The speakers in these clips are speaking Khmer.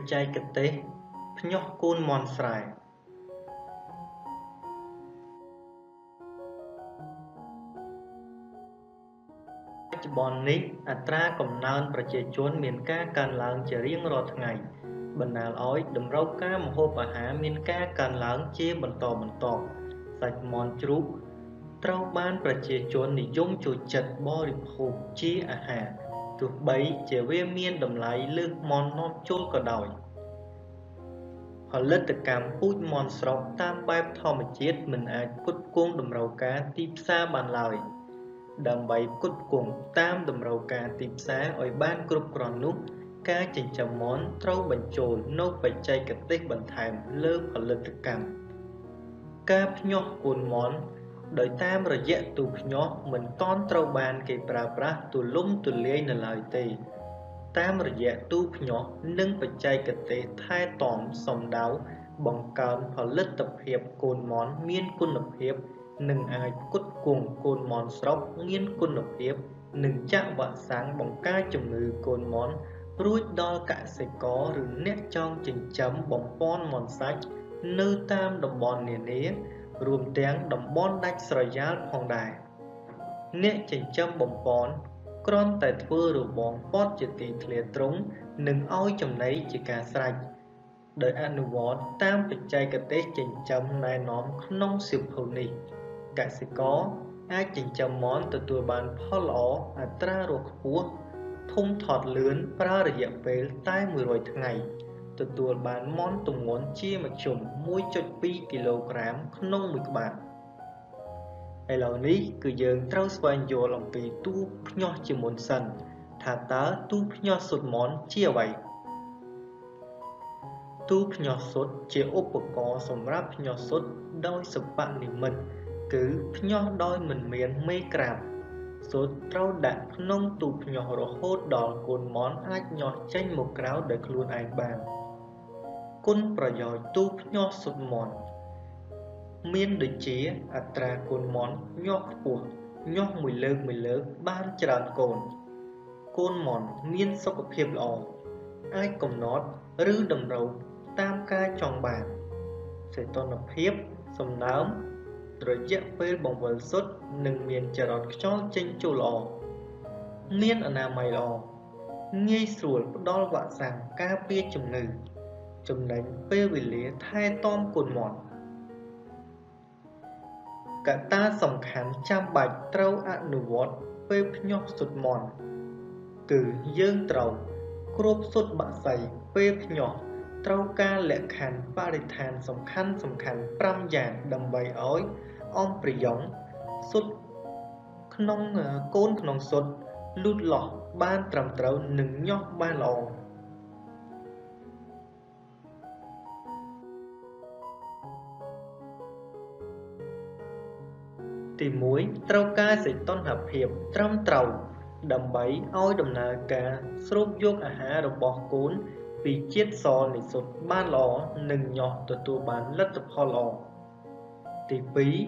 ច្ចេកទេសភ្ញាស់កូនមាន់ស្រែបច្ចុប្បន្ននេះអត្រាកំណើនប្រជាជនមានការកើនឡើងជារៀងរាល់ថ្ងៃបណ្ដាលឲ្យតម្រូវការម្ហូបអាហារមានការកើនឡើងជាបន្តបន្ទាប់សាច់មាន់ជ្រូកត្រូវបានប្រជាជននិយមចូលចិត្តបរិភោគជាអាហារ ទោះបីជាវាមានតម្លៃលើសមាន់នាំចូលក៏ដោយផលិតកម្មពូជមាន់ស្រុកតាមបែបធម្មជាតិមិនអាចផ្គត់ផ្គង់តម្រូវការទីផ្សារបានឡើយដើម្បីផ្គត់ផ្គង់តាមតម្រូវការទីផ្សារឲ្យបានគ្រប់គ្រាន់នោះការចិញ្ចឹមមាន់ត្រូវបញ្ចូលនូវបច្ចេកទេសបន្ថែមលើផលិតកម្មការភ្ញាស់កូនមាន់ ដោយតាមរយៈទូភ្ញាស់មិនទាន់ត្រូវបានគេប្រើប្រាស់ទូលំទូលាយនៅឡើយទេ តាមរយៈទូភ្ញាស់និងបច្ចេកទេសថែទាំសំដៅបង្កើនផលិតភាពកូនមាន់មានគុណភាព និងអាចផ្គត់ផ្គង់កូនមាន់ស្រុកមានគុណភាព និងចាក់វ៉ាក់សាំងបង្ការជំងឺកូនមាន់រួចដល់កសិករឬអ្នកចង់ចិញ្ចឹមបំពាន់មាន់សាច់នៅតាមតំបន់នានា រួមទាំងតំបន់ដាច់ស្រយាលផងដែរអ្នកចិញ្ចឹមបំពន់គ្រាន់តែធ្វើរបងពត់ជាទីធ្លាត្រង់និងឲ្យចំណីជាការស្រេចដោយអនុវត្តតាមបច្ចេកទេសចិញ្ចឹមណែនាំក្នុងសៀវភៅនេះកសិករអាចចិញ្ចឹមមាន់ទទួលបានផលល្អអត្រារស់ខ្ពស់ធំធាត់លឿនប្រើរយៈពេលតែ100ថ្ងៃ ទទួលបានមាន់ទម្ងន់ជាមធ្យម1.2គីឡូក្រាមក្នុងមួយក្បាលឥឡូវនេះគឺយើងត្រូវស្វែងយល់អំពីទូភ្ញាស់ជាមុនសិន ថាតើទូភ្ញាស់សុទ្ធមាន់ជាអ្វីទូភ្ញាស់សុទ្ធជាឧបករណ៍សម្រាប់ភ្ញាស់សុទ្ធដោយសពនិមិត្តគឺភ្ញាស់ដោយមិនមានមេក្រាបសូត្រត្រូវដាក់ក្នុងទូភ្ញាស់រហូតដល់កូនមន់អាចញាស់ចេញមកក្រៅដោយខ្លួនឯងបាន គុណប្រយោជន៍ទូភ្ញាស់សុទ្ធមន់មានដូចជាអត្រាកូនមន់ញាស់ខ្ពស់ញាស់មួយលើកមួយលើកបានច្រើនកូន កូនមន់មានសុខភាពល្អអាចកំណត់ឬតម្រូវតាមការចង់បានសីតុណ្ហភាពសំណើមរយៈពេលបង្វិលសុទ្ធនិងមានចរន្តខ្យល់ចេញចូលល្អមានអនាម័យល្អងាយស្រួលផ្ដល់វ៉ាក់សាំងការពារជំងឺ ចំណេញពេលវេលាថែទាំកូនមាន់កត្តាសំខាន់ចាំបាច់ត្រូវអនុវត្តពេលភ្ញាស់សុទ្ធមាន់គឺយើងត្រូវគ្របសុទ្ធបាក់សីពេលភ្ញាស់ត្រូវការលក្ខខណ្ឌបរិស្ថានសំខាន់សំខាន់5យ៉ាងដើម្បីឲ្យអំប្រយងសុទ្ធក្នុងកូនក្នុងសុទ្ធលូតលាស់បានត្រឹមត្រូវនិងញាស់បានល្អ ទី1ត្រូវការសីតុណ្ហភាពត្រឹមត្រូវដើម្បីឲ្យដំណើរការស្រូបយកអាហាររបស់កូនពីជាតិសនិសុទ្ធបានល្អនិងញាស់ទទួលបានលទ្ធផលល្អទី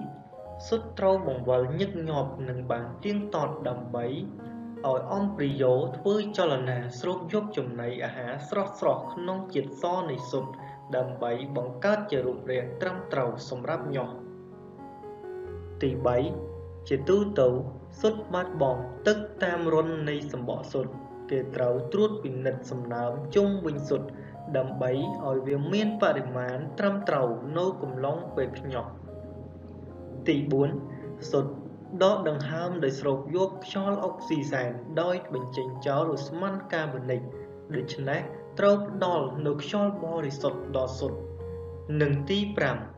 2សុទ្ធត្រូវបង្វិលញឹកញាប់និងបានទៀងទាត់ដើម្បីឲ្យអំព្រីយ៉ូធ្វើចលនាស្រូបយកចំណីអាហារស្រស់ស្រស់ក្នុងជាតិសនៃសុទ្ធដើម្បីបង្កើតជារូបរាងត្រឹមត្រូវសម្រាប់ញាស់ ទី3ជាទូទៅសុទ្ធបាត់បង់ទឹកតាមរន្ធនៃសម្បកសុទ្ធគេត្រូវត្រួតពិនិត្យសំណើមជុំវិញសុទ្ធដើម្បីឲ្យវាមានបរិមាណត្រឹមត្រូវនៅកំឡុងពេលភ្ញាក់ទី4សុទ្ធដកដង្ហើមដោយស្រូបយកខ្យល់អុកស៊ីសែនដោយបញ្ចេញចោលឧស្ម័នកាបូនិកដូច្នេះត្រូវផ្ដល់នូវខ្យល់បរិសុទ្ធដល់សុទ្ធនិងទី5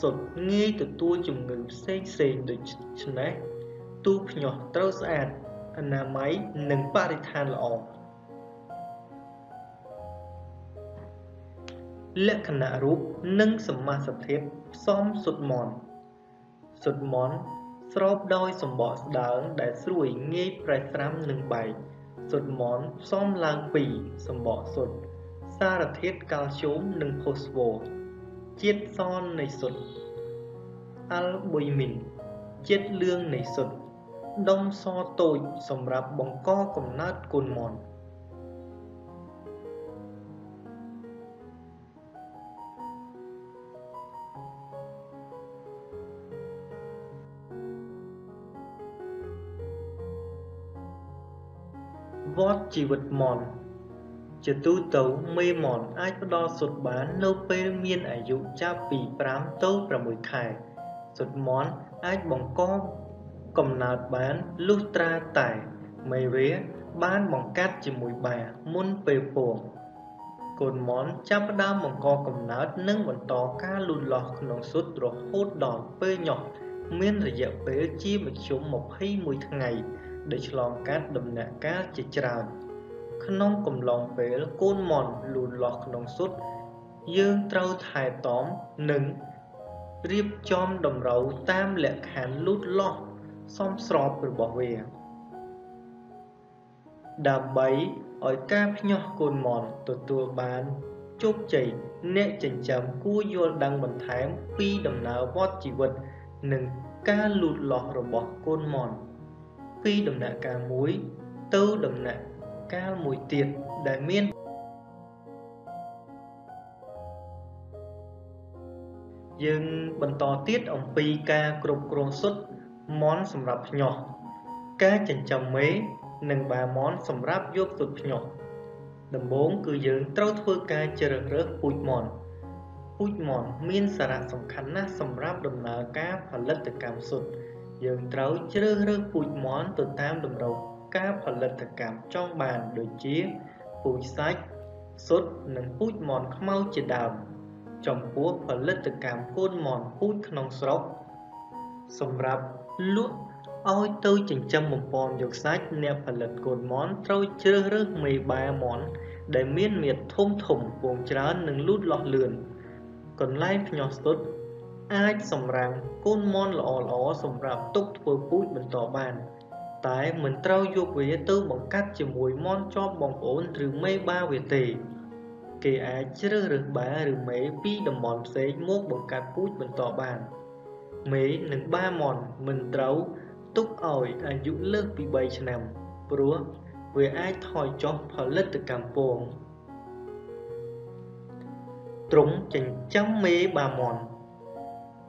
សុទ្ធងាយទទួលជំងឺផ្សេងផ្សេងដូច្នេះទូភ្ញាស់ត្រូវស្អាតអនាម័យនិងបរិស្ថានល្អលក្ខណៈរូបនិងសមាសធាតុផ្សំសុទ្ធមន់សុទ្ធមន់ស្របដោយសម្បកស្ដើងដែលស្រួយងាយប្រេះស្រាំនិងបែកសុទ្ធមន់ផ្សំឡើងពីសម្បកសុទ្ធសារធាតុកាល់ស្យូមនិងផូស្វ័រ ជាតិសននៃសុទ្ធអាល់ប៊ុយមីនជាតិលឿងនៃសុទ្ធដុំសតូចសម្រាប់បង្កកំណើតកូនមន់វដ្តជីវិតមន់ ជាទូទៅមេមន់អាចផ្ដល់សុទ្ធបាននៅពេលមានអាយុចាប់ពី5ទៅ6ខែសុទ្ធមន់អាចបង្កកំណើតបានលុះត្រាតែមេវាបានបង្កាត់ជាមួយបាមុនពេលពងកូនមន់ចាប់ផ្ដើមបង្កកំណើតនិងបន្តការលូតលាស់ក្នុងសុទ្ធរហូតដល់ពេលញាស់មានរយៈពេលជាមធ្យម21ថ្ងៃដែលឆ្លងកាត់ដំណាក់កាលជាច្រើន ក្នុងកំឡុងពេលកូនមន់លូតលាស់ក្នុងសុទ្ធយើងត្រូវថែទាំនិងរៀបចំតម្រូវតាមលក្ខខណ្ឌលូតលាស់សមស្របរបស់វា ដើម្បីឲ្យការភ្ញាស់កូនមន់ទទួលបានជោគជ័យអ្នកចិញ្ចឹមគួរយល់ដឹងបន្ថែមពីដំណើរវដ្តជីវិត និងការលូតលាស់របស់កូនមន់ពីដំណាក់កាលមួយទៅដំណាក់ កាលមួយទៀតដែលមានយើងបន្តទៀតអំពីការគ្រប់គ្រងសុទ្ធមន់សម្រាប់ភ្ញាស់ការចិញ្ចឹមមេនិងបាមន់សម្រាប់យកសុទ្ធភ្ញាស់ដំបូងគឺយើងត្រូវធ្វើការជ្រើសរើសពូជមន់ពូជមន់មានសារៈសំខាន់ណាស់សម្រាប់ដំណើរការផលិតកម្មសុទ្ធយើងត្រូវជ្រើសរើសពូជមន់ទៅតាមតម្រូវ ការផលិតកម្មចង់បានដូចជាពូជសាច់សុទ្ធនិងពូជមន់ខ្មៅជាដើម ចំពោះផលិតកម្មកូនមន់ពូជក្នុងស្រុក សម្រាប់លក់ឲ្យទៅចិញ្ចឹមបំពន់យកសាច់អ្នកផលិតកូនមន់ត្រូវជ្រើសរើសមេបាមន់ដែលមានមាឌធំធំពងច្រើននិងលូតលាស់លឿនកន្លែងភ្ញាស់ស្ទុតអាចសម្រាំងកូនមន់ល្អល្អសម្រាប់ទុកធ្វើពូជបន្តបាន តែមិនត្រូវយកវាទៅបង្កាត់ជាមួយមន់ជាប់បងប្អូនឬមេបាវាទេ គេអាចជ្រើសរើសបាឬមេពីតំបន់ផ្សេងមកបង្កាត់ពូជបន្តបានមេនិងបាមន់មិនត្រូវទុកឲ្យអាយុលើសពី3ឆ្នាំព្រោះវាអាចថយចុះផលិតកម្មពងទ្រង់ចិញ្ចឹមមេបាមន់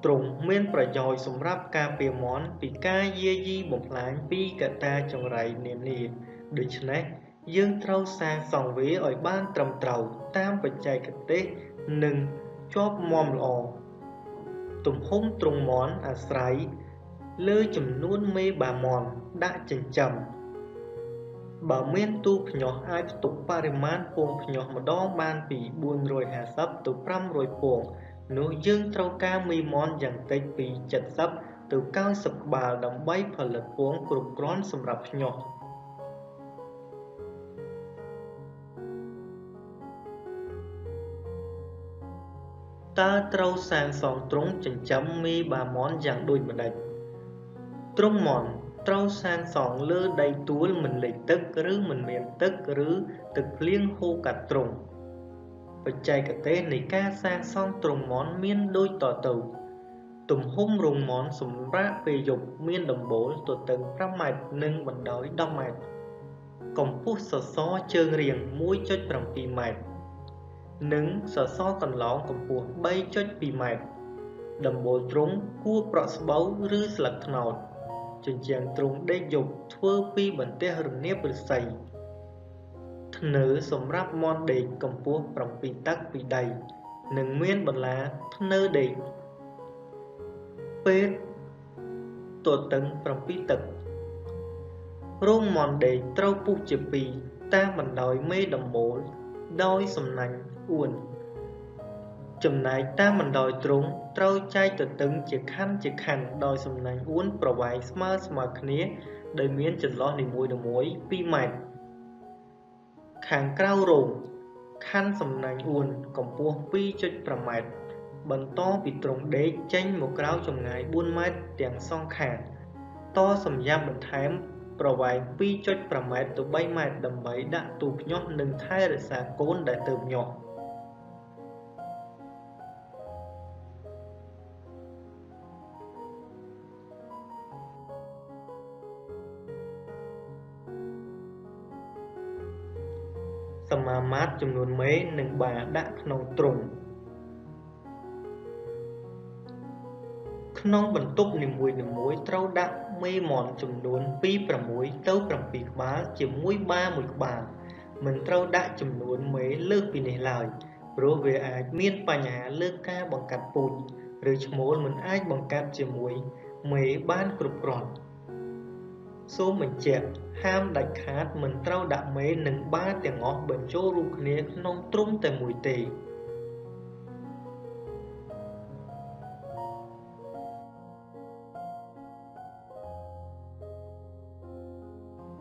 ទ្រង់មានប្រយោជន៍សម្រាប់ការពារមន់ពីការយាយីបំផ្លាញពីកត្តាចង្រៃនានាដូច្នេះយើងត្រូវសាងសង់វាឲ្យបានត្រឹមត្រូវតាមបច្ចេកទេសនិងជាប់មាំល្អទំហំទ្រង់មន់អាស្រ័យលើចំនួនមេបាមន់ដាក់ចិញ្ចឹមបើមានទូភ្ញាស់អាចផ្ទុកបរិមាណពងភ្ញាស់ម្ដងបានពី450ទៅ500ពង នោះយើងត្រូវការមេមន់យ៉ាងតិចពី70ទៅ90ក្បាលដើម្បីផលិតពងគ្រប់គ្រាន់សម្រាប់ភ្ញាស់តើត្រូវសាងសង់ទ្រុងចិញ្ចឹមមេបាមន់យ៉ាងដូចម្ដេចទ្រុងមន់ត្រូវសាងសង់លើដីទួលមិនលិចទឹកឬមិនមានទឹកឬទឹកភ្លៀងហូរកាត់ទ្រុង បច្ចេកទេសនៃការសាងសង់ទ្រុងមន់មានដូចតទៅទំហំរោងមន់សម្រាប់ពេលយប់មានដំបូលទទឹង5ម៉ែត្រនិងបណ្ដោយ10ម៉ែត្រកម្ពស់សសរជើងរាង1.7ម៉ែត្រនិងសសរកន្លងកម្ពស់3.2ម៉ែត្រដំបូលទ្រុងគួរប្រក់ស្បូវឬស្លឹកត្នោតជញ្ជាំងទ្រុងដេកយប់ធ្វើពីបន្ទះរនាបឫស្សី ធ្នើសម្រាប់មន់ដេកកម្ពស់7តឹកពីដី និងមានបន្លាធ្នើដេកពេទ្យទទឹង7តឹករោងមន់ដេកត្រូវពុះជា2តាមបណ្ដោយមេដំបូលដោយសំណាញ់អួនចំណែកតាមបណ្ដោយទ្រុងត្រូវចែកទទឹងជាខណ្ឌជាខណ្ឌដោយសំណាញ់អួនប្រវែងស្មើស្មើគ្នា ដោយមានចន្លោះនីមួយៗ2ម៉ែត្រ ខាងក្រៅរោងខណ្ឌសំណាញ់អួនកម្ពស់2.5ម៉ែត្របន្តពីទ្រុងដេកចេញមកក្រៅចម្ងាយ4ម៉ែត្រទាំងសងខាងតសម្រាប់បន្ថែមប្រវែង2.5ម៉ែត្រទៅ3ម៉ែត្រដើម្បីដាក់ទូភ្ញាស់និងថែរក្សាកូនដែលទើបញាស់ មាមាត្រចំនួនមេនិងបាដាក់ក្នុងទ្រុងក្នុងបន្ទប់នីមួយៗត្រូវដាក់មេមាន់ចំនួនពី6ទៅ7ក្បាលជាមួយបាមួយក្បាលមិនត្រូវដាក់ចំនួនមេលើសពីនេះឡើយព្រោះវាអាចមានបញ្ហាលើការបង្កាត់ពូជឬឈ្មោលមិនអាចបង្កាត់ជាមួយមេបានគ្រប់គ្រាន់ សូមបញ្ជាក់ហាមដាច់ខាតមិនត្រូវដាក់មេនិងបាទាំងអស់បញ្ចូលរួមគ្នាក្នុងទ្រុងតែមួយទេ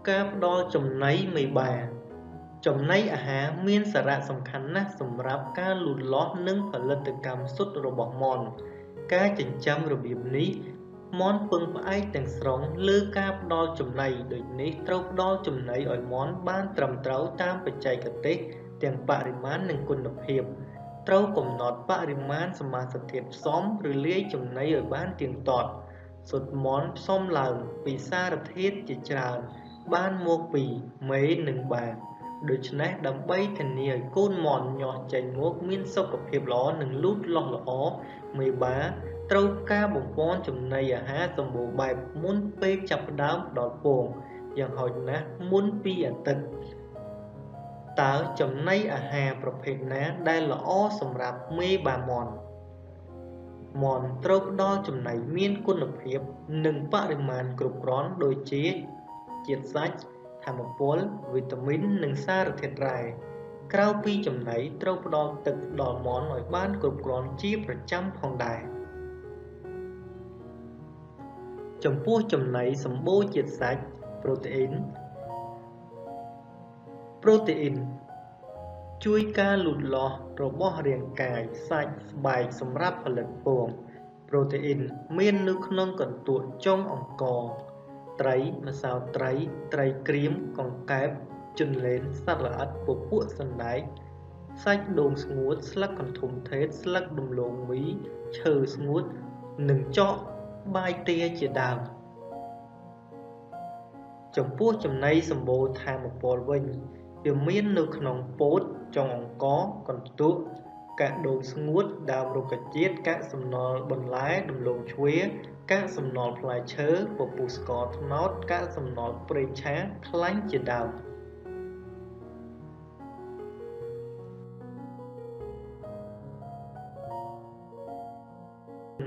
ការផ្ដល់ចំណីមេបាចំណីអាហារមានសារៈសំខាន់ណាស់សម្រាប់ការលូតលាស់និងផលិតកម្មស៊ុតរបស់មាន់ការចិញ្ចឹមរបៀបនេះ មាន់ពឹងផ្អែកទាំងស្រុងលើការផ្ដល់ចំណីដូចនេះត្រូវផ្ដល់ចំណីឲ្យមាន់បានត្រឹមត្រូវតាមបច្ចេកទេសទាំងបរិមាណនិងគុណភាពត្រូវកំណត់បរិមាណសមាសធាតុផ្សំឬលាយចំណីឲ្យបានទៀងទាត់សុទ្ធមាន់ផ្សំឡើងពីសារធាតុជាច្រើនបានមកពីមេនិងបាដូច្នេះដើម្បីធានាឲ្យកូនមាន់ញាស់ចេញមកមានសុខភាពល្អនិងលូតលាស់ល្អមេបា ត្រូវការបំពន់ចំណីអាហារសម្បូរបែបមុនពេលចាប់ផ្ដើមដល់ពងយ៉ាងហោចណាស់មុនពីអាទិត្យតើចំណីអាហារប្រភេទណាដែលល្អសម្រាប់មេបាមាន់មន់ត្រូវផ្ដល់ចំណីមានគុណភាព និងបរិមាណគ្រប់គ្រាន់ដូចជាជាតិសាច់ធម្មពលវីតាមីននិងសារធាតុរ៉ែក្រៅពីចំណីត្រូវផ្ដល់ទឹកដល់មាន់ឲ្យបានគ្រប់គ្រាន់ជាប្រចាំផងដែរ ចំពោះចំណីសម្បូរជាតិសាច់ប្រូតេអ៊ីនប្រូតេអ៊ីនជួយការលូតលាស់របស់រាងកាយសាច់ស្បែកសម្រាប់ផលិតពងប្រូតេអ៊ីនមាននៅក្នុងកន្ទក់ចុងអង្ករត្រីម្សៅត្រី ត្រីក្រៀមកង្កែបជន្លែនសត្វល្អិតពពួកសណ្ដែកសាច់ដូងស្ងួតស្លឹកកន្ធុំថេតស្លឹកដំឡូងមីឈើស្ងួត និងចក បាយទាជាដើមចំពោះចំណីសម្បូរធម៌ពលវិញវាមាននៅក្នុងពោតចុងអង្ករកន្ទក់កាក់ដូងស្ងួតដើមរុក្ខជាតិកាក់សំណល់បន្លែដំឡូងជ្វាកាកសំណល់ផ្លែឈើពពុះស្ករត្នោតកាកសំណល់ប្រេងឆាខ្លាញ់ជាដើម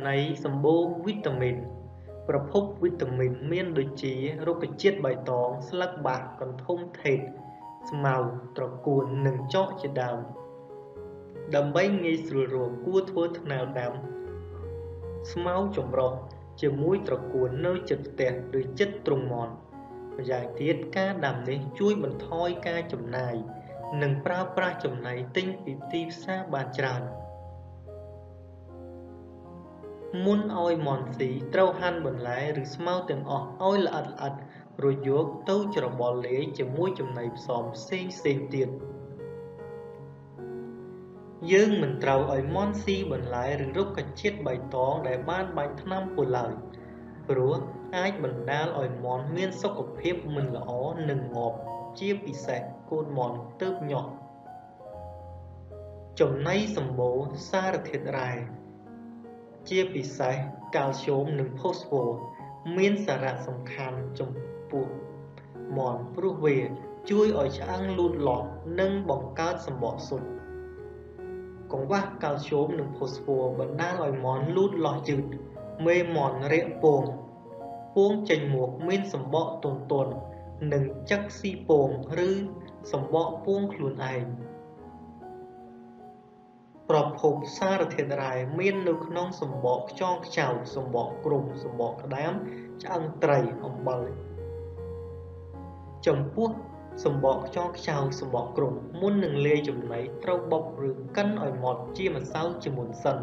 ណីសម្បូរវីតាមីនប្រភពវីតាមីនមានដូចជារុក្ខជាតិបៃតងស្លឹកបាសកន្ធុំថេត ស្មៅត្រកួននិងចកជាដើមដើម្បីងាយស្រួលរកគួរធ្វើថ្នាលដាំស្មៅចម្រុះជាមួយត្រកួននៅជិតផ្ទះឬជិតទ្រុងមាន់ម្យ៉ាងទៀតការដាំនេះជួយបន្ថយការចំណាយនិងប្រើប្រាស់ចំណីទិញពីទីផ្សារបានច្រើន មុនឲ្យមន់ស៊ីត្រូវហាន់បន្លែឬស្មៅទាំងអស់ឲ្យល្អិតល្អិតរួចយកទៅច្របល់លាយជាមួយចំណីផ្សំផ្សេងផ្សេងទៀតយើងមិនត្រូវឲ្យមន់ស៊ីបន្លែឬរុក្ខជាតិបៃតងដែលបានបាញ់ថ្នាំពុលឡើយព្រោះអាចបណ្ដាលឲ្យមន់មានសុខភាពមិនល្អនិងងាប់ជាពិសេសកូនមន់ទើបញាស់ចំណីសម្បូរសារធាតុរ៉ែ ជាពិសេសកាល់ស្យូមនិងផូស្វ័រមានសារៈសំខាន់ចំពោះមន់ព្រោះវាជួយឲ្យឆ្អឹងលូតលាស់និងបង្កើតសម្បកស៊ុតកង្វះកាល់ស្យូមនិងផូស្វ័របណ្ដាលឲ្យមាន់លូតលាស់យឺតមេមាន់រាកពងពងចេញមកមានសម្បកទន់ទន់និងចឹកស៊ីពងឬសម្បកពងខ្លួនឯង ប្រភពសារធាតុរ៉ែមាននៅក្នុងសម្បកខ្យងខ្ចៅសម្បកគ្រុំសម្បកក្តាមឆ្អឹងត្រីអំបិលចំពោះសំបកខ្យងខ្ចៅសំបកគ្រុំមុននឹងលាយចំណីត្រូវបុកឬកិនឲ្យម៉ត់ជាម្សៅជាមុនសិន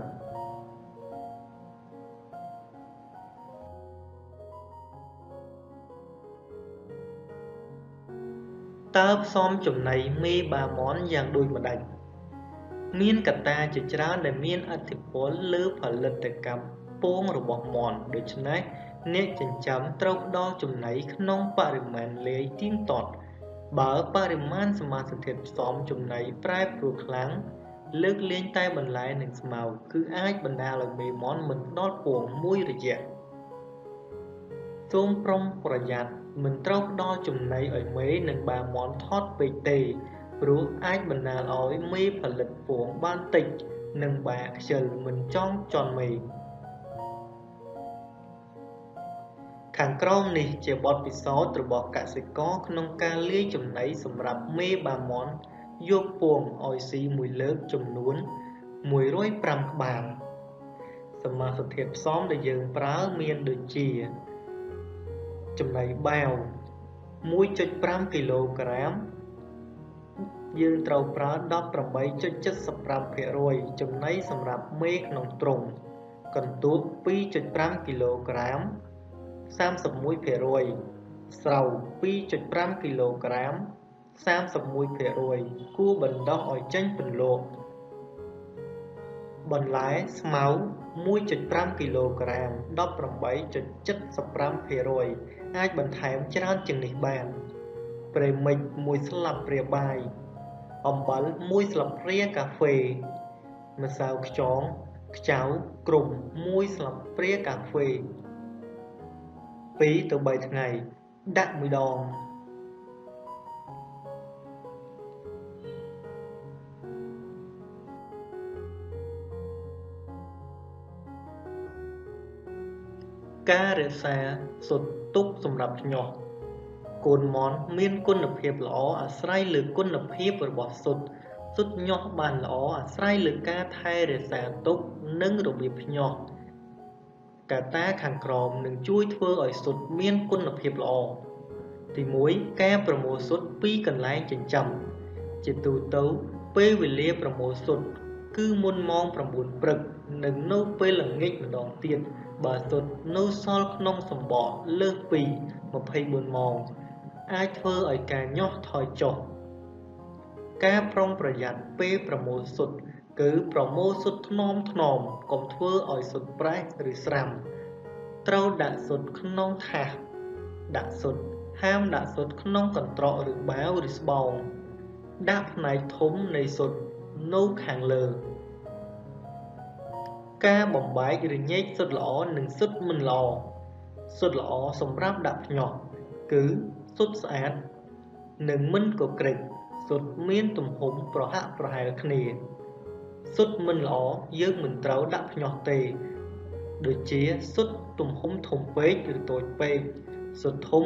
តើផ្សំចំណីមេបាម៉ន់យ៉ាងដូចម្ដេច មានកត្តាជាច្រើនដែលមានឥទ្ធិពលលើផលិតកម្មពងរបស់មាន់ដូច្នេះអ្នកចិញ្ចឹមត្រូវផ្ដល់ចំណីក្នុងបរិមាណលាយទៀងទាត់បើបរិមាណសមាសធាតុផ្សំចំណីប្រែប្រួលខ្លាំងលើកលែងតែបន្លែនិងស្មៅគឺអាចបណ្ដាលឲ្យមេមន់មិនផ្ដល់ពងមួយរយៈសូមប្រុងប្រយ័ត្នមិនត្រូវផ្ដល់ចំណីឲ្យមេនិងបាមន់ថត់ពេកទេ ព្រោះអាចបណ្ដាលឲ្យមេផលិតពងបានតិចនិងបាខ្ជិលមិនចង់ចន់មេខាងក្រោមនេះជាបទពិសោធន៍របស់កសិករក្នុងការលាយចំណីសម្រាប់មេបាមន់យកពងឲ្យស៊ីមួយលើកចំនួន105ក្បាលសមាសធាតុផ្សំដែលយើងប្រើមានដូចជា ចំណីបាវ1.5គីឡូក្រាម យើងត្រូវប្រើ18.75%ចំណីសម្រាប់មេក្នុងទ្រុងកន្ទួត2.5គីឡូក្រាម31%ស្រូវ2.5គីឡូក្រាម31%គួរបណ្ដោះឲ្យចេញពន្លកបន្លែស្មៅ1.5គីឡូក្រាម18.75%អាចបន្ថែមច្រើនជាងនេះបានប្រេមិច1ស្លាបព្រាបាយ អំបិល1ស្លាបព្រាកាហ្វេម្សៅខ្យងខ្ចៅគ្រុំ1ស្លាបព្រាកាហ្វេ2ទៅ3ថ្ងៃដាក់មួយដងការរក្សាសុទ្ធទុកសម្រាប់ញាស់ កូនមន់មានគុណភាពល្អអាស្រ័យលើគុណភាពរបស់សុទ្ធសុទ្ធញាស់បានល្អអាស្រ័យលើការថែរក្សាទុកនិងរបៀបញាស់កត្តាខាងក្រោមនឹងជួយធ្វើឲ្យស៊ុតមានគុណភាពល្អទី1ការប្រមូលស៊ុតពីកន្លែងចិញ្ចឹមជាទូទៅពេលវេលាប្រមូលស៊ុតគឺមុនម៉ោង9ព្រឹកនិងនៅពេលល្ងាចម្ដងទៀតបើស៊ុតនៅសល់ក្នុងសម្បកលើសពី24ម៉ោង អាចធ្វើឲ្យការញាស់ថយចុះការប្រុងប្រយ័ត្នពេលប្រមូលស៊ុតគឺប្រមូលស៊ុតថ្នមថ្នមកុំធ្វើឲ្យស៊ុតប្រេះឬស្រាំត្រូវដាក់ស៊ុតក្នុងថាសដាក់ស៊ុតហាមដាក់ស៊ុតក្នុងកន្ត្រកឬបាវឬស្បោងដាក់ផ្នែកធំនៃស៊ុតនៅខាងលើការបំបែកឬញែកស៊ុតល្អនិងស៊ុតមិនល្អស៊ុតល្អសម្រាប់ដាក់ភ្ញាក់គឺ ស៊ុតស្អាត និងមិនកក្រិចស៊ុតមានទំហំប្រហាក់ប្រហែលគ្នាស៊ុតមិនល្អយើងមិនត្រូវដាក់ភ្ញាស់ទេ ដូចជាស៊ុតទំហំធំពេកឬតូចពេកស៊ុតធំ